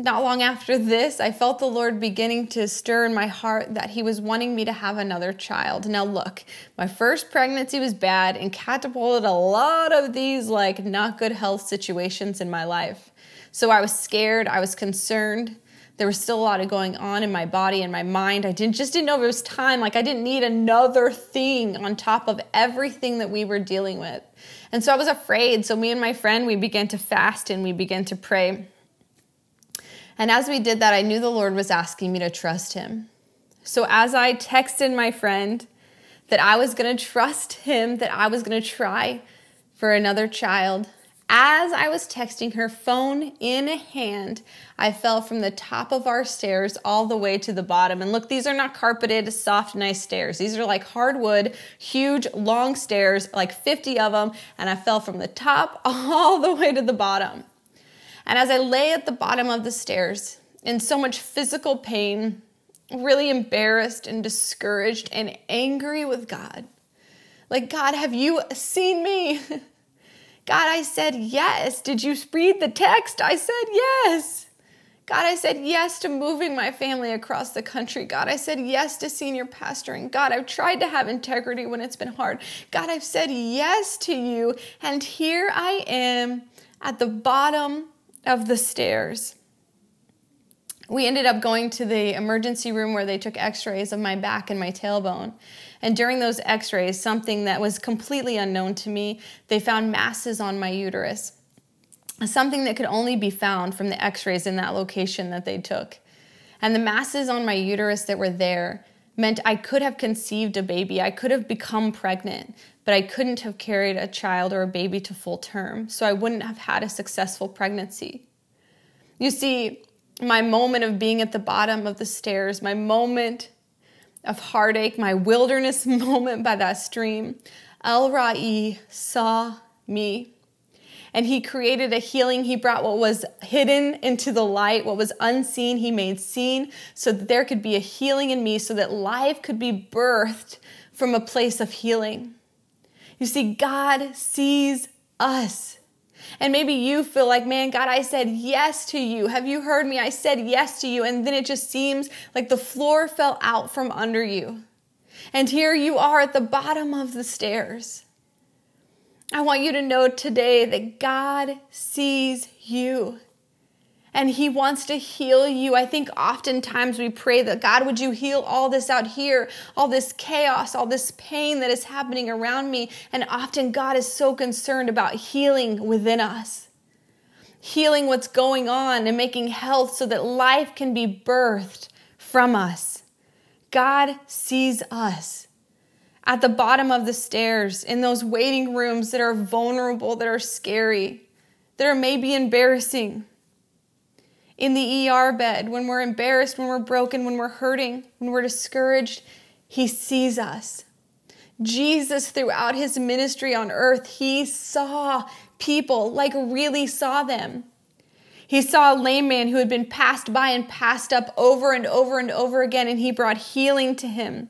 Not long after this, I felt the Lord beginning to stir in my heart that He was wanting me to have another child. Now, look, my first pregnancy was bad and catapulted a lot of these, like, not good health situations in my life. So I was scared, I was concerned. There was still a lot of going on in my body and my mind. I didn't just didn't know if it was time. Like I didn't need another thing on top of everything that we were dealing with. And so I was afraid. So me and my friend, we began to fast and we began to pray. And as we did that, I knew the Lord was asking me to trust Him. So as I texted my friend that I was going to trust Him, that I was going to try for another child, as I was texting her, phone in hand, I fell from the top of our stairs all the way to the bottom. And look, these are not carpeted, soft, nice stairs. These are like hardwood, huge, long stairs, like 50 of them. And I fell from the top all the way to the bottom. And as I lay at the bottom of the stairs in so much physical pain, really embarrassed and discouraged and angry with God, like, God, have you seen me? God, I said yes. Did you read the text? I said yes. God, I said yes to moving my family across the country. God, I said yes to senior pastoring. God, I've tried to have integrity when it's been hard. God, I've said yes to you. And here I am at the bottom of the stairs. We ended up going to the emergency room where they took x rays of my back and my tailbone. And during those x rays, something that was completely unknown to me, they found masses on my uterus. Something that could only be found from the x rays in that location that they took. And the masses on my uterus that were there meant I could have conceived a baby. I could have become pregnant, but I couldn't have carried a child or a baby to full term. So I wouldn't have had a successful pregnancy. You see, my moment of being at the bottom of the stairs, my moment of heartache, my wilderness moment by that stream, El Roi saw me. And he created a healing. He brought what was hidden into the light, what was unseen, he made seen, so that there could be a healing in me, so that life could be birthed from a place of healing. You see, God sees us. And maybe you feel like, man, God, I said yes to you. Have you heard me? I said yes to you. And then it just seems like the floor fell out from under you. And here you are at the bottom of the stairs. I want you to know today that God sees you and He wants to heal you. I think oftentimes we pray that God, would you heal all this out here, all this chaos, all this pain that is happening around me? And often God is so concerned about healing within us, healing what's going on and making health so that life can be birthed from us. God sees us at the bottom of the stairs, in those waiting rooms that are vulnerable, that are scary, that are maybe embarrassing in the ER bed, when we're embarrassed, when we're broken, when we're hurting, when we're discouraged, He sees us. Jesus, throughout His ministry on earth, He saw people, like really saw them. He saw a lame man who had been passed by and passed up over and over and over again, and He brought healing to him.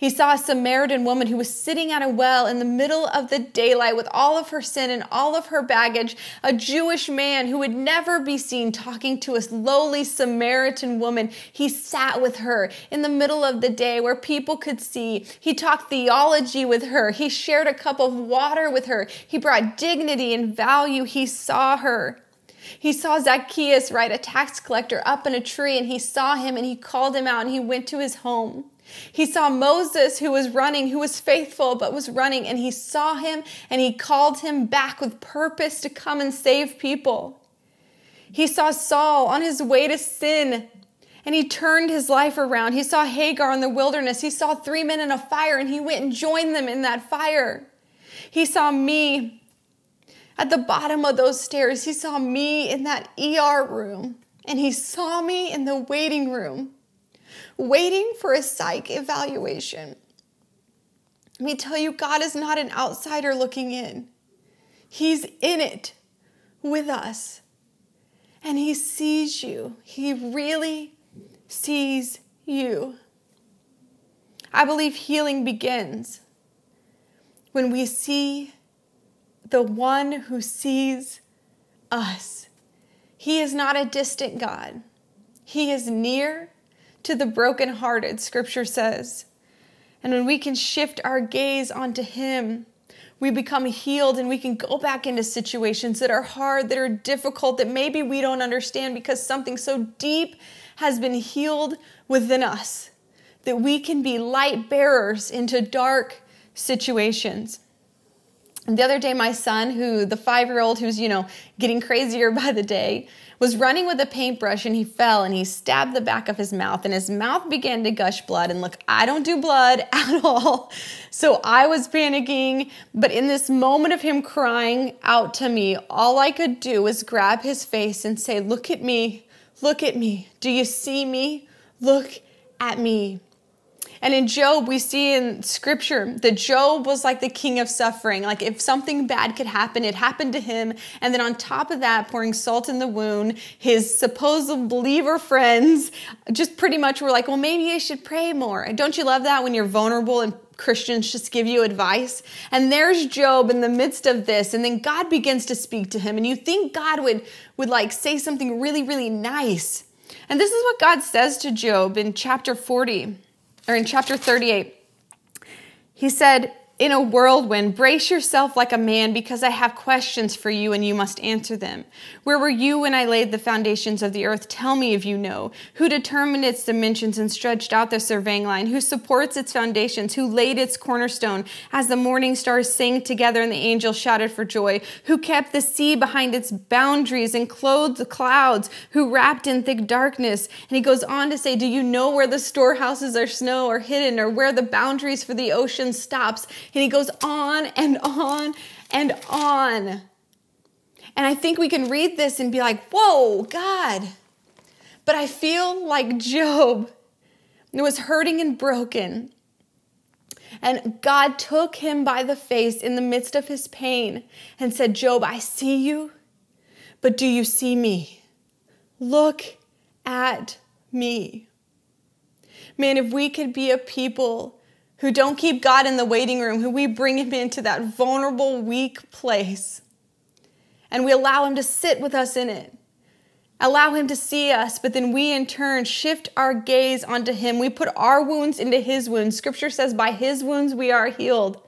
He saw a Samaritan woman who was sitting at a well in the middle of the daylight with all of her sin and all of her baggage, a Jewish man who would never be seen talking to a lowly Samaritan woman. He sat with her in the middle of the day where people could see. He talked theology with her. He shared a cup of water with her. He brought dignity and value. He saw her. He saw Zacchaeus, right, a tax collector, up in a tree, and he saw him and he called him out and he went to his home. He saw Moses who was running, who was faithful but was running, and he saw him and he called him back with purpose to come and save people. He saw Saul on his way to sin, And he turned his life around. He saw Hagar in the wilderness. He saw three men in a fire and he went and joined them in that fire. He saw me at the bottom of those stairs. He saw me in that ER room and he saw me in the waiting room, waiting for a psych evaluation. Let me tell you, God is not an outsider looking in, He's in it with us. And He sees you. He really sees you. I believe healing begins when we see the one who sees us. He is not a distant God, He is near to the brokenhearted, scripture says. And when we can shift our gaze onto Him, we become healed and we can go back into situations that are hard, that are difficult, that maybe we don't understand because something so deep has been healed within us that we can be light bearers into dark situations. The other day, my son, who the five year old who's, you know, getting crazier by the day, was running with a paintbrush and he fell and he stabbed the back of his mouth and his mouth began to gush blood. And look, I don't do blood at all. So I was panicking. But in this moment of him crying out to me, all I could do was grab his face and say, Look at me. Look at me. Do you see me? Look at me. And in Job, we see in scripture that Job was like the king of suffering. Like if something bad could happen, it happened to him. And then on top of that, pouring salt in the wound, his supposed believer friends just pretty much were like, well, maybe I should pray more. Don't you love that when you're vulnerable and Christians just give you advice? And there's Job in the midst of this. And then God begins to speak to him. And you think God would, would like say something really, really nice. And this is what God says to Job in chapter 40 or in chapter 38, he said, in a whirlwind, brace yourself like a man because I have questions for you and you must answer them. Where were you when I laid the foundations of the earth? Tell me if you know. Who determined its dimensions and stretched out the surveying line? Who supports its foundations? Who laid its cornerstone as the morning stars sang together and the angels shouted for joy? Who kept the sea behind its boundaries and clothed the clouds? Who wrapped in thick darkness? And he goes on to say, Do you know where the storehouses of snow are hidden or where the boundaries for the ocean stops? And he goes on and on and on. And I think we can read this and be like, whoa, God. But I feel like Job was hurting and broken. And God took him by the face in the midst of his pain and said, Job, I see you, but do you see me? Look at me. Man, if we could be a people who don't keep God in the waiting room, who we bring Him into that vulnerable, weak place, and we allow Him to sit with us in it. Allow Him to see us, but then we in turn shift our gaze onto Him. We put our wounds into His wounds. Scripture says, by His wounds we are healed.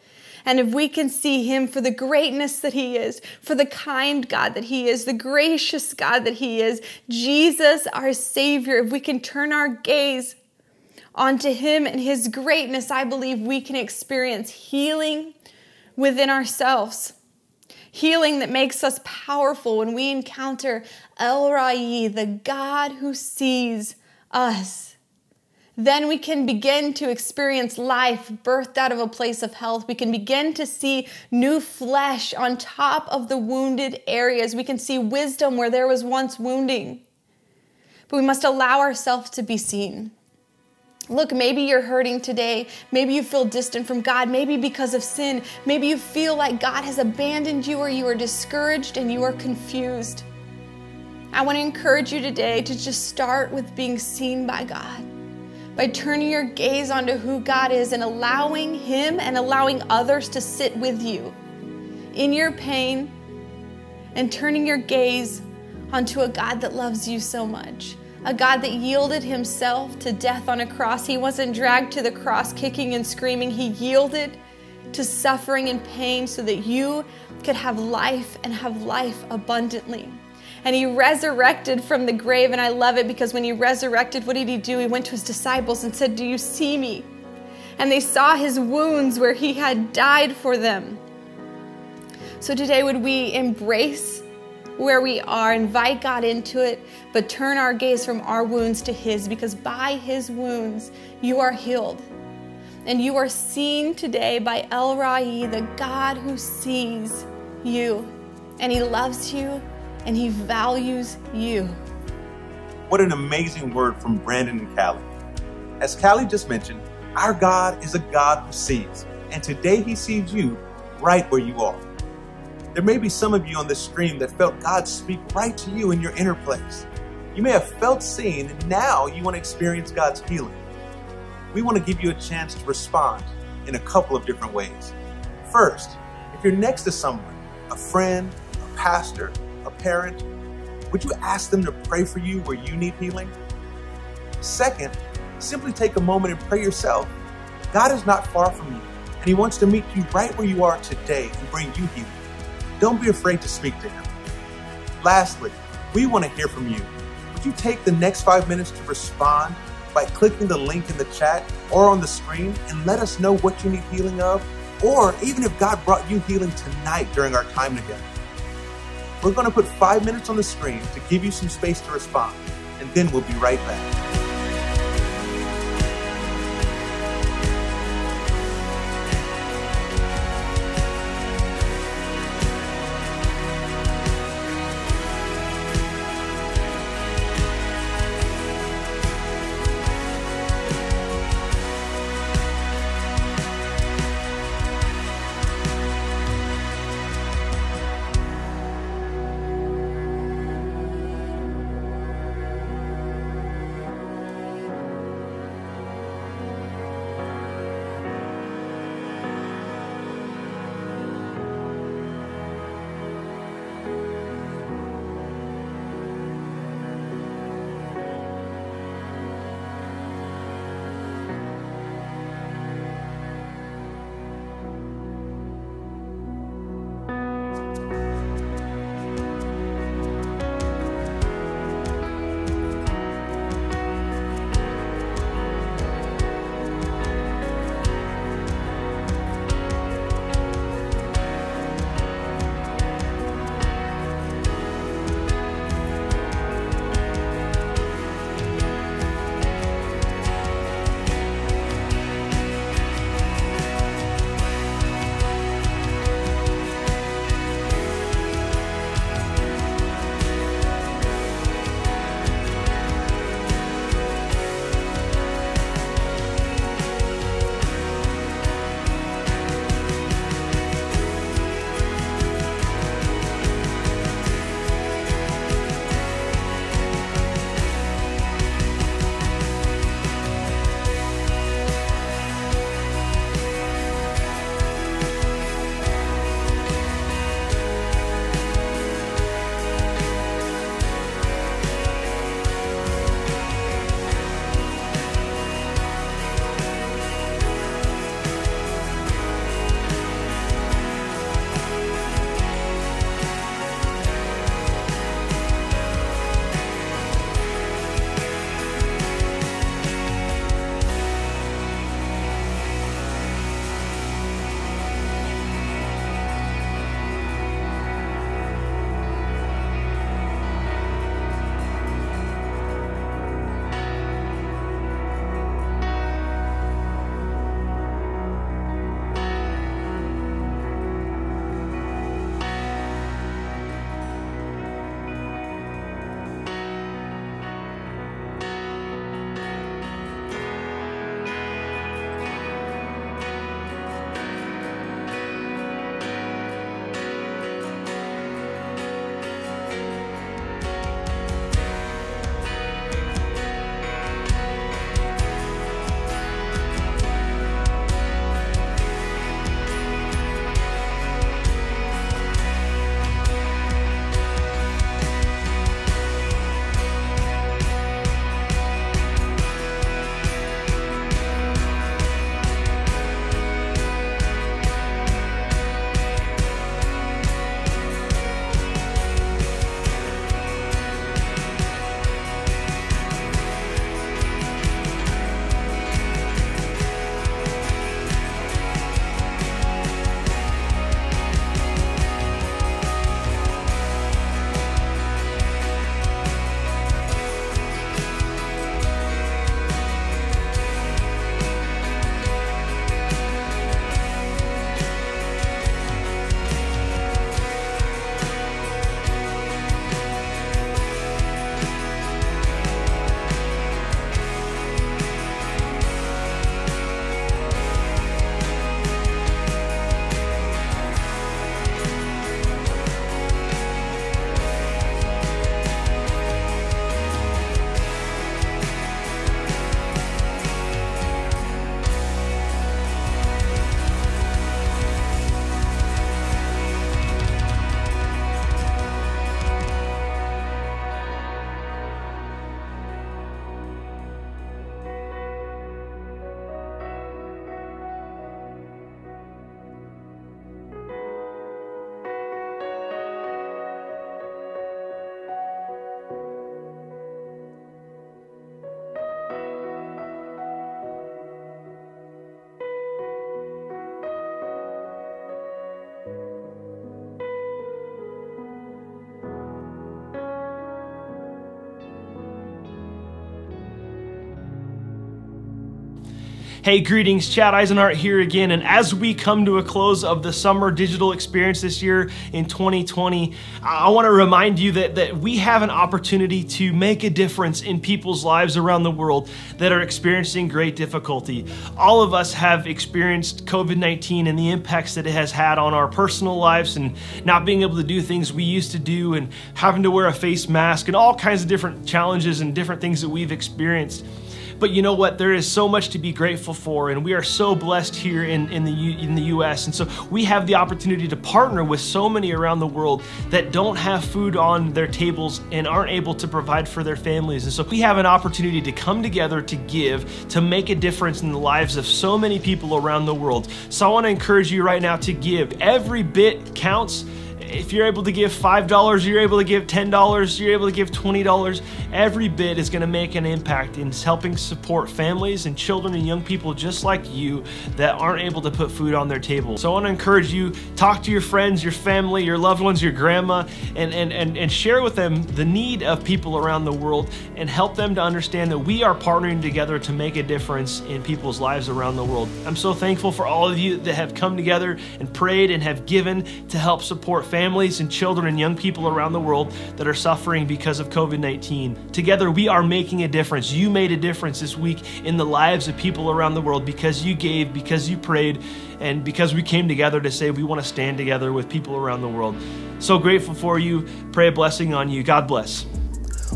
And if we can see Him for the greatness that He is, for the kind God that He is, the gracious God that He is, Jesus, our Savior, if we can turn our gaze onto Him and His greatness, I believe we can experience healing within ourselves. Healing that makes us powerful when we encounter El Roi, the God who sees us. Then we can begin to experience life birthed out of a place of health. We can begin to see new flesh on top of the wounded areas. We can see wisdom where there was once wounding. But we must allow ourselves to be seen. Look, maybe you're hurting today. Maybe you feel distant from God. Maybe because of sin. Maybe you feel like God has abandoned you or you are discouraged and you are confused. I want to encourage you today to just start with being seen by God, by turning your gaze onto who God is and allowing Him and allowing others to sit with you in your pain and turning your gaze onto a God that loves you so much a God that yielded himself to death on a cross. He wasn't dragged to the cross kicking and screaming. He yielded to suffering and pain so that you could have life and have life abundantly. And he resurrected from the grave. And I love it because when he resurrected, what did he do? He went to his disciples and said, Do you see me? And they saw his wounds where he had died for them. So today, would we embrace where we are, invite God into it, but turn our gaze from our wounds to His because by His wounds you are healed. And you are seen today by El Roi, the God who sees you. And He loves you and He values you. What an amazing word from Brandon and Callie. As Callie just mentioned, our God is a God who sees, and today He sees you right where you are. There may be some of you on this stream that felt God speak right to you in your inner place. You may have felt seen, and now you want to experience God's healing. We want to give you a chance to respond in a couple of different ways. First, if you're next to someone, a friend, a pastor, a parent, would you ask them to pray for you where you need healing? Second, simply take a moment and pray yourself. God is not far from you, and He wants to meet you right where you are today and bring you healing. Don't be afraid to speak to Him. Lastly, we want to hear from you. Would you take the next five minutes to respond by clicking the link in the chat or on the screen and let us know what you need healing of, or even if God brought you healing tonight during our time together? We're going to put five minutes on the screen to give you some space to respond, and then we'll be right back. Hey, greetings, Chad Eisenhart here again. And as we come to a close of the summer digital experience this year in 2020, I want to remind you that, that we have an opportunity to make a difference in people's lives around the world that are experiencing great difficulty. All of us have experienced COVID 19 and the impacts that it has had on our personal lives and not being able to do things we used to do and having to wear a face mask and all kinds of different challenges and different things that we've experienced. But you know what? There is so much to be grateful for, and we are so blessed here in, in, the, in the US. And so we have the opportunity to partner with so many around the world that don't have food on their tables and aren't able to provide for their families. And so we have an opportunity to come together to give, to make a difference in the lives of so many people around the world. So I want to encourage you right now to give. Every bit counts if you're able to give $5, you're able to give $10, you're able to give $20, every bit is going to make an impact in helping support families and children and young people just like you that aren't able to put food on their table. So I want to encourage you, talk to your friends, your family, your loved ones, your grandma, and, and, and, and share with them the need of people around the world and help them to understand that we are partnering together to make a difference in people's lives around the world. I'm so thankful for all of you that have come together and prayed and have given to help support families and children and young people around the world that are suffering because of COVID 19. Together, we are making a difference. You made a difference this week in the lives of people around the world because you gave, because you prayed, and because we came together to say we want to stand together with people around the world. So grateful for you. Pray a blessing on you. God bless.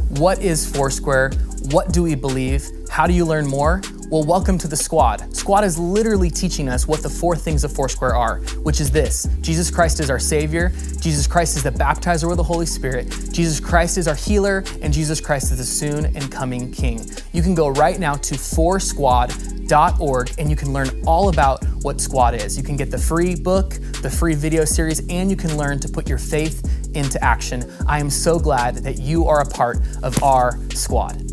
What is Foursquare? What do we believe? How do you learn more? Well, welcome to the squad. Squad is literally teaching us what the four things of Foursquare are, which is this Jesus Christ is our Savior, Jesus Christ is the baptizer with the Holy Spirit, Jesus Christ is our healer, and Jesus Christ is the soon and coming King. You can go right now to foursquad.org and you can learn all about what Squad is. You can get the free book, the free video series, and you can learn to put your faith into action. I am so glad that you are a part of our squad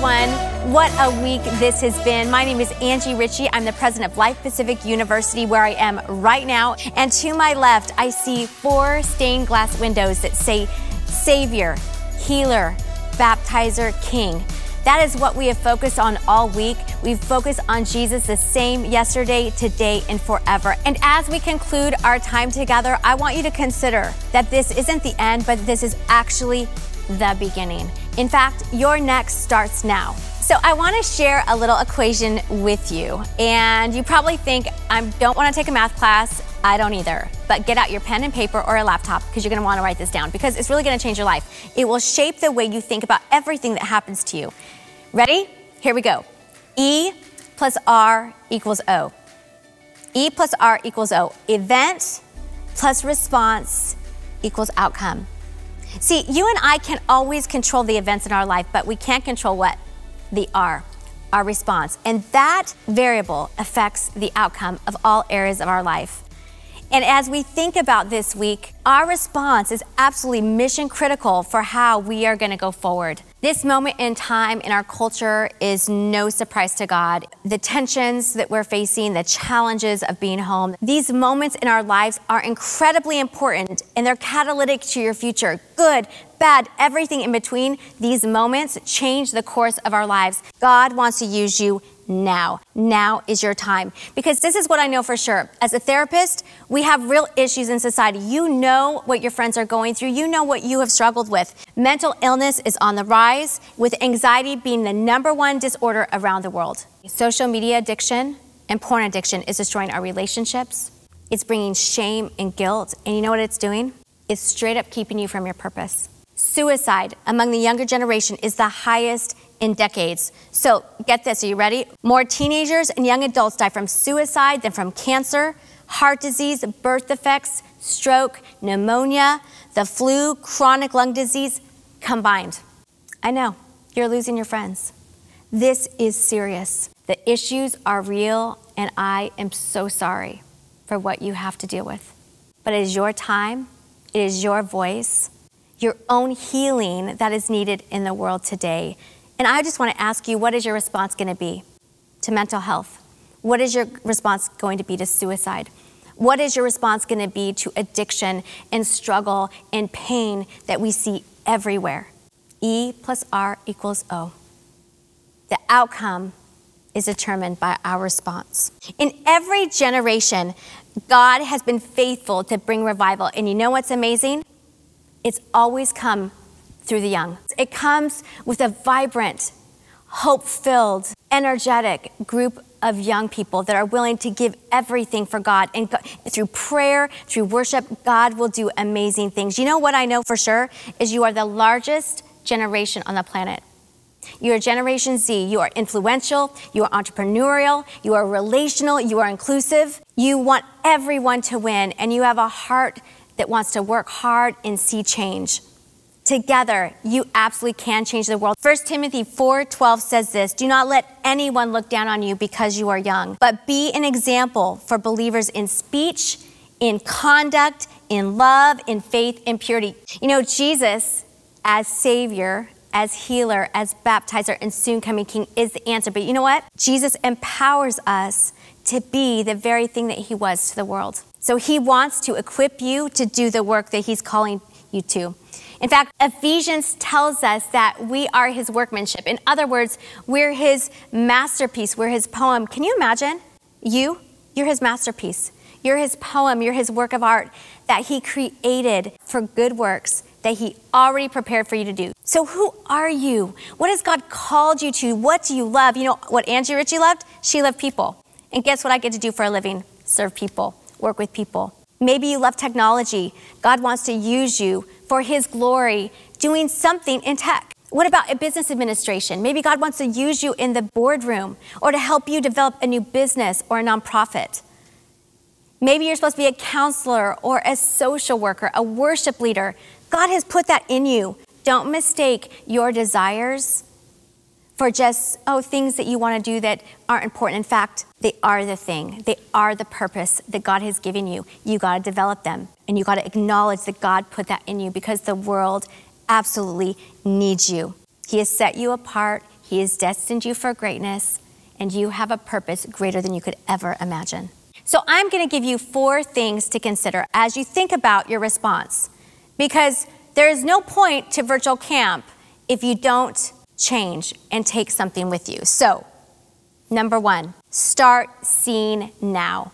everyone. What a week this has been. My name is Angie Richey. I'm the president of Life Pacific University, where I am right now. And to my left, I see four stained glass windows that say Savior, Healer, Baptizer, King. That is what we have focused on all week. We've focused on Jesus the same yesterday, today, and forever. And as we conclude our time together, I want you to consider that this isn't the end, but this is actually the beginning. In fact, your next starts now. So I want to share a little equation with you. And you probably think I don't want to take a math class. I don't either. But get out your pen and paper or a laptop because you're going to want to write this down because it's really going to change your life. It will shape the way you think about everything that happens to you. Ready? Here we go. E plus R equals O. E plus R equals O. Event plus response equals outcome. See, you and I can always control the events in our life, but we can't control what? The R, our response. And that variable affects the outcome of all areas of our life. And as we think about this week, our response is absolutely mission critical for how we are going to go forward. This moment in time in our culture is no surprise to God. The tensions that we're facing, the challenges of being home, these moments in our lives are incredibly important and they're catalytic to your future. Good, bad, everything in between. These moments change the course of our lives. God wants to use you now. Now is your time. Because this is what I know for sure. As a therapist, we have real issues in society. You know what your friends are going through, you know what you have struggled with. Mental illness is on the rise, with anxiety being the number one disorder around the world. Social media addiction and porn addiction is destroying our relationships. It's bringing shame and guilt. And you know what it's doing? It's straight up keeping you from your purpose. Suicide among the younger generation is the highest in decades. So get this, are you ready? More teenagers and young adults die from suicide than from cancer, heart disease, birth defects, stroke, pneumonia, the flu, chronic lung disease combined. I know, you're losing your friends. This is serious. The issues are real, and I am so sorry for what you have to deal with. But it is your time, it is your voice, your own healing that is needed in the world today. And I just want to ask you what is your response going to be to mental health? What is your response going to be to suicide? What is your response going to be to addiction and struggle and pain that we see everywhere? E plus R equals O. The outcome is determined by our response. In every generation, God has been faithful to bring revival. And you know what's amazing? It's always come through the young. It comes with a vibrant, hope filled, energetic group of young people that are willing to give everything for God. And through prayer, through worship, God will do amazing things. You know what I know for sure is you are the largest generation on the planet. You are Generation Z. You are influential. You are entrepreneurial. You are relational. You are inclusive. You want everyone to win, and you have a heart that wants to work hard and see change. Together, you absolutely can change the world. 1 Timothy 4:12 says this, "Do not let anyone look down on you because you are young, but be an example for believers in speech, in conduct, in love, in faith, in purity." You know, Jesus as savior, as healer, as baptizer and soon coming king is the answer. But you know what? Jesus empowers us to be the very thing that he was to the world. So he wants to equip you to do the work that he's calling you to. In fact, Ephesians tells us that we are his workmanship. In other words, we're his masterpiece, we're his poem. Can you imagine? You, you're his masterpiece. You're his poem, you're his work of art that he created for good works that he already prepared for you to do. So, who are you? What has God called you to? What do you love? You know what Angie Richey loved? She loved people. And guess what I get to do for a living? Serve people, work with people. Maybe you love technology. God wants to use you for his glory, doing something in tech. What about a business administration? Maybe God wants to use you in the boardroom or to help you develop a new business or a nonprofit. Maybe you're supposed to be a counselor or a social worker, a worship leader. God has put that in you. Don't mistake your desires for just, oh, things that you want to do that aren't important. In fact, they are the thing, they are the purpose that God has given you. You got to develop them and you got to acknowledge that God put that in you because the world absolutely needs you. He has set you apart, He has destined you for greatness, and you have a purpose greater than you could ever imagine. So, I'm going to give you four things to consider as you think about your response because there is no point to virtual camp if you don't change and take something with you. So, number one, start seeing now.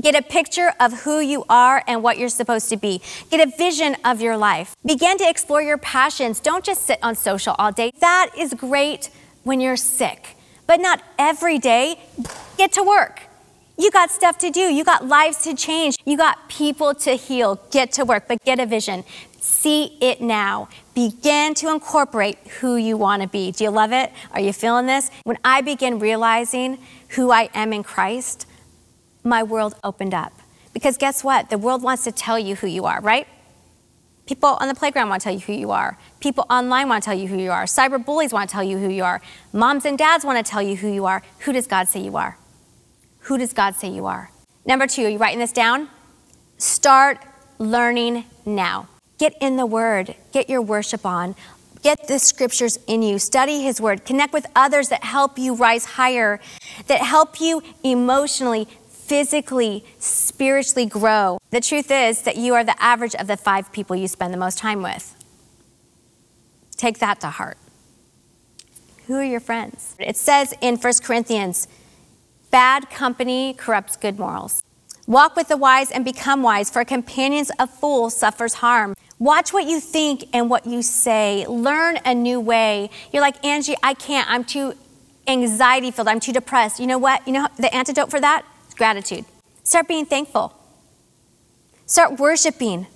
Get a picture of who you are and what you're supposed to be. Get a vision of your life. Begin to explore your passions. Don't just sit on social all day. That is great when you're sick, but not every day. Get to work. You got stuff to do. You got lives to change. You got people to heal. Get to work, but get a vision. See it now. Begin to incorporate who you want to be. Do you love it? Are you feeling this? When I begin realizing who I am in Christ, my world opened up. Because guess what? The world wants to tell you who you are, right? People on the playground want to tell you who you are. People online want to tell you who you are. Cyber bullies want to tell you who you are. Moms and dads want to tell you who you are. Who does God say you are? Who does God say you are? Number two, are you writing this down? Start learning now. Get in the Word, get your worship on, get the scriptures in you, study His Word, connect with others that help you rise higher, that help you emotionally, physically, spiritually grow. The truth is that you are the average of the five people you spend the most time with. Take that to heart. Who are your friends? It says in 1 Corinthians, bad company corrupts good morals. Walk with the wise and become wise, for companions of fools suffers harm. Watch what you think and what you say. Learn a new way. You're like, Angie, I can't. I'm too anxiety filled. I'm too depressed. You know what? You know the antidote for that? It's gratitude. Start being thankful. Start worshiping,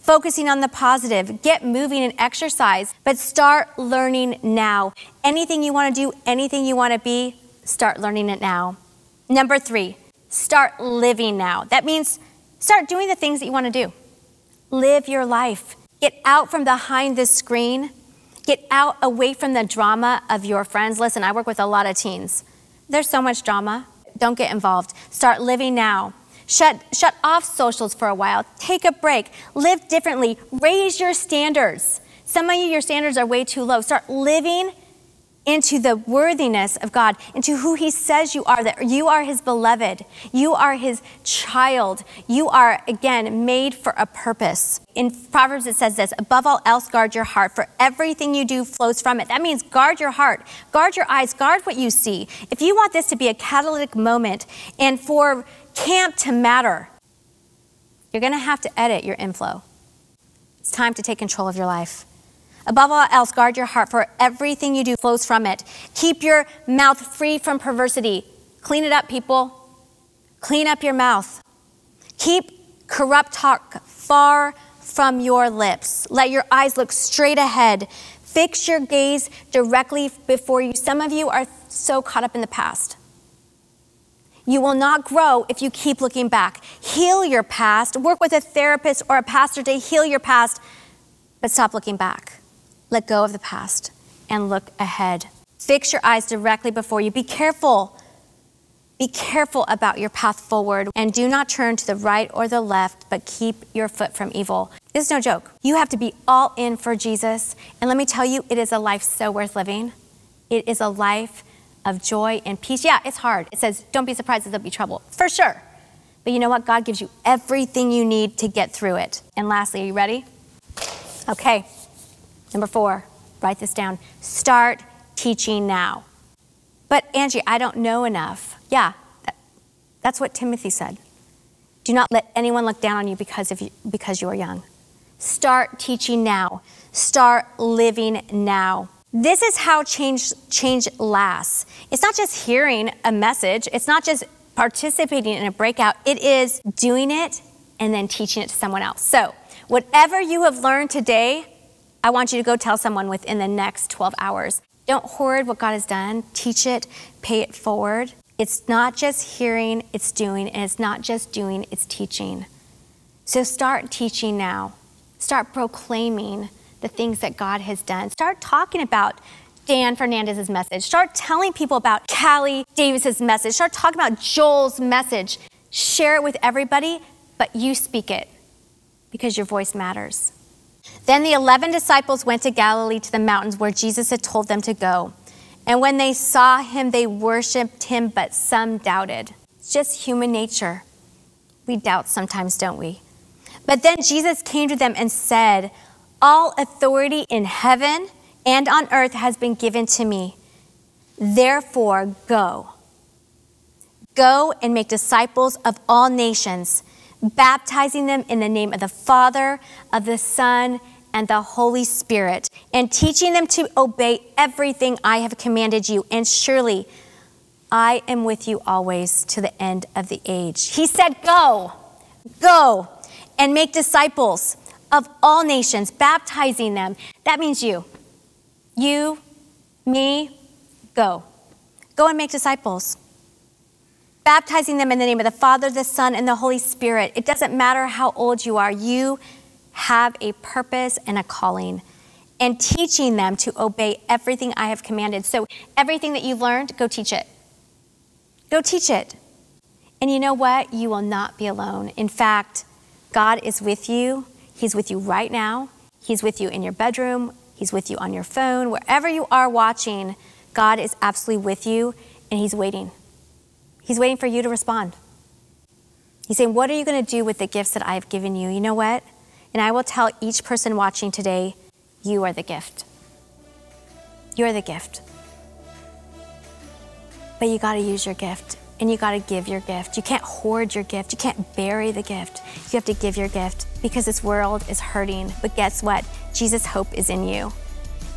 focusing on the positive. Get moving and exercise, but start learning now. Anything you want to do, anything you want to be, start learning it now. Number three, start living now. That means start doing the things that you want to do. Live your life. Get out from behind the screen. Get out away from the drama of your friends. Listen, I work with a lot of teens. There's so much drama. Don't get involved. Start living now. Shut, shut off socials for a while. Take a break. Live differently. Raise your standards. Some of you, your standards are way too low. Start living into the worthiness of God, into who He says you are, that you are His beloved, you are His child, you are, again, made for a purpose. In Proverbs, it says this above all else, guard your heart, for everything you do flows from it. That means guard your heart, guard your eyes, guard what you see. If you want this to be a catalytic moment and for camp to matter, you're going to have to edit your inflow. It's time to take control of your life. Above all else, guard your heart, for everything you do flows from it. Keep your mouth free from perversity. Clean it up, people. Clean up your mouth. Keep corrupt talk far from your lips. Let your eyes look straight ahead. Fix your gaze directly before you. Some of you are so caught up in the past. You will not grow if you keep looking back. Heal your past. Work with a therapist or a pastor to heal your past, but stop looking back. Let go of the past and look ahead. Fix your eyes directly before you. Be careful. Be careful about your path forward and do not turn to the right or the left, but keep your foot from evil. This is no joke. You have to be all in for Jesus. And let me tell you, it is a life so worth living. It is a life of joy and peace. Yeah, it's hard. It says, don't be surprised if there'll be trouble. For sure. But you know what? God gives you everything you need to get through it. And lastly, are you ready? Okay. Number four, write this down. Start teaching now. But Angie, I don't know enough. Yeah, that, that's what Timothy said. Do not let anyone look down on you because, of you because you are young. Start teaching now. Start living now. This is how change, change lasts. It's not just hearing a message, it's not just participating in a breakout, it is doing it and then teaching it to someone else. So, whatever you have learned today, I want you to go tell someone within the next 12 hours. Don't hoard what God has done, teach it, pay it forward. It's not just hearing, it's doing, and it's not just doing, it's teaching. So start teaching now. Start proclaiming the things that God has done. Start talking about Dan Fernandez's message. Start telling people about Callie Davis's message. Start talking about Joel's message. Share it with everybody, but you speak it because your voice matters. Then the 11 disciples went to Galilee to the mountains where Jesus had told them to go. And when they saw him, they worshiped him, but some doubted. It's just human nature. We doubt sometimes, don't we? But then Jesus came to them and said, All authority in heaven and on earth has been given to me. Therefore, go. Go and make disciples of all nations, baptizing them in the name of the Father, of the Son, and the Holy Spirit, and teaching them to obey everything I have commanded you. And surely I am with you always to the end of the age. He said, Go, go, and make disciples of all nations, baptizing them. That means you. You, me, go. Go and make disciples. Baptizing them in the name of the Father, the Son, and the Holy Spirit. It doesn't matter how old you are, you have a purpose and a calling. And teaching them to obey everything I have commanded. So, everything that you've learned, go teach it. Go teach it. And you know what? You will not be alone. In fact, God is with you. He's with you right now. He's with you in your bedroom. He's with you on your phone. Wherever you are watching, God is absolutely with you and He's waiting. He's waiting for you to respond. He's saying, What are you going to do with the gifts that I've given you? You know what? And I will tell each person watching today, You are the gift. You are the gift. But you got to use your gift and you got to give your gift. You can't hoard your gift. You can't bury the gift. You have to give your gift because this world is hurting. But guess what? Jesus' hope is in you.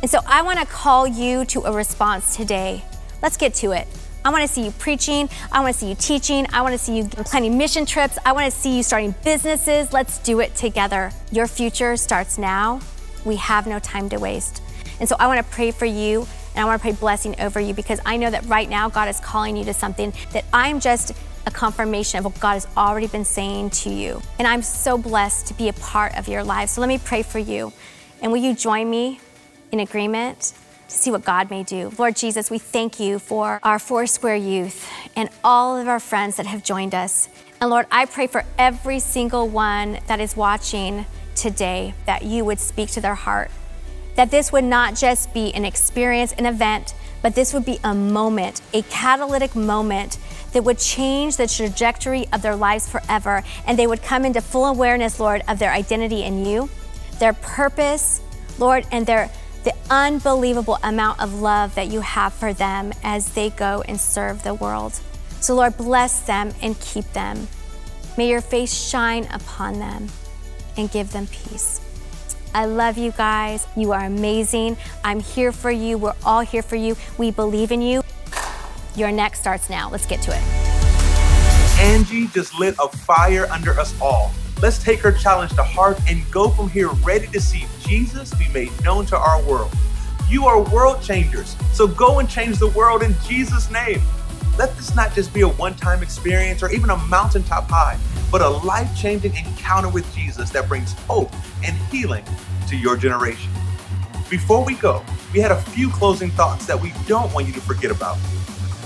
And so I want to call you to a response today. Let's get to it. I want to see you preaching. I want to see you teaching. I want to see you planning mission trips. I want to see you starting businesses. Let's do it together. Your future starts now. We have no time to waste. And so I want to pray for you and I want to pray blessing over you because I know that right now God is calling you to something that I'm just a confirmation of what God has already been saying to you. And I'm so blessed to be a part of your life. So let me pray for you. And will you join me in agreement to see what God may do? Lord Jesus, we thank you for our Foursquare youth and all of our friends that have joined us. And Lord, I pray for every single one that is watching today that you would speak to their heart that this would not just be an experience, an event, but this would be a moment, a catalytic moment that would change the trajectory of their lives forever. And they would come into full awareness, Lord, of their identity in you, their purpose, Lord, and their the unbelievable amount of love that you have for them as they go and serve the world. So, Lord, bless them and keep them. May your face shine upon them and give them peace. I love you guys. You are amazing. I'm here for you. We're all here for you. We believe in you. Your next starts now. Let's get to it. Angie just lit a fire under us all. Let's take her challenge to heart and go from here ready to see Jesus be made known to our world. You are world changers, so go and change the world in Jesus' name. Let this not just be a one time experience or even a mountaintop high, but a life changing encounter with Jesus that brings hope and healing to your generation. Before we go, we had a few closing thoughts that we don't want you to forget about.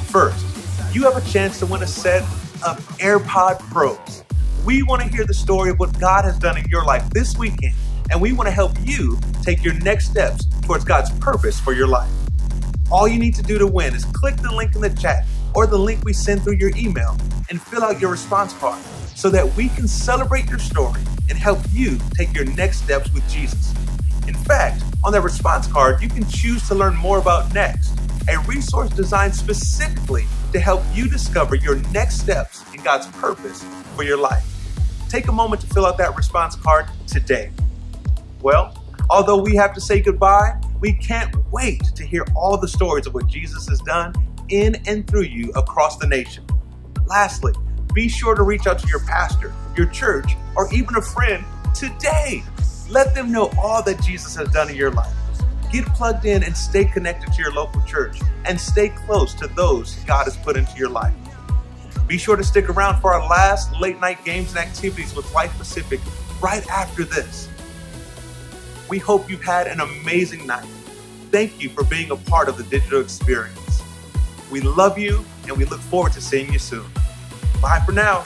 First, you have a chance to win a set of AirPod Pros. We want to hear the story of what God has done in your life this weekend, and we want to help you take your next steps towards God's purpose for your life. All you need to do to win is click the link in the chat or the link we send through your email and fill out your response card so that we can celebrate your story and help you take your next steps with Jesus. In fact, on that response card, you can choose to learn more about Next, a resource designed specifically to help you discover your next steps in God's purpose for your life. Take a moment to fill out that response card today. Well, although we have to say goodbye, we can't wait to hear all the stories of what Jesus has done in and through you across the nation. Lastly, be sure to reach out to your pastor, your church, or even a friend today. Let them know all that Jesus has done in your life. Get plugged in and stay connected to your local church and stay close to those God has put into your life. Be sure to stick around for our last late night games and activities with Life Pacific right after this. We hope you've had an amazing night. Thank you for being a part of the digital experience. We love you and we look forward to seeing you soon. Bye for now.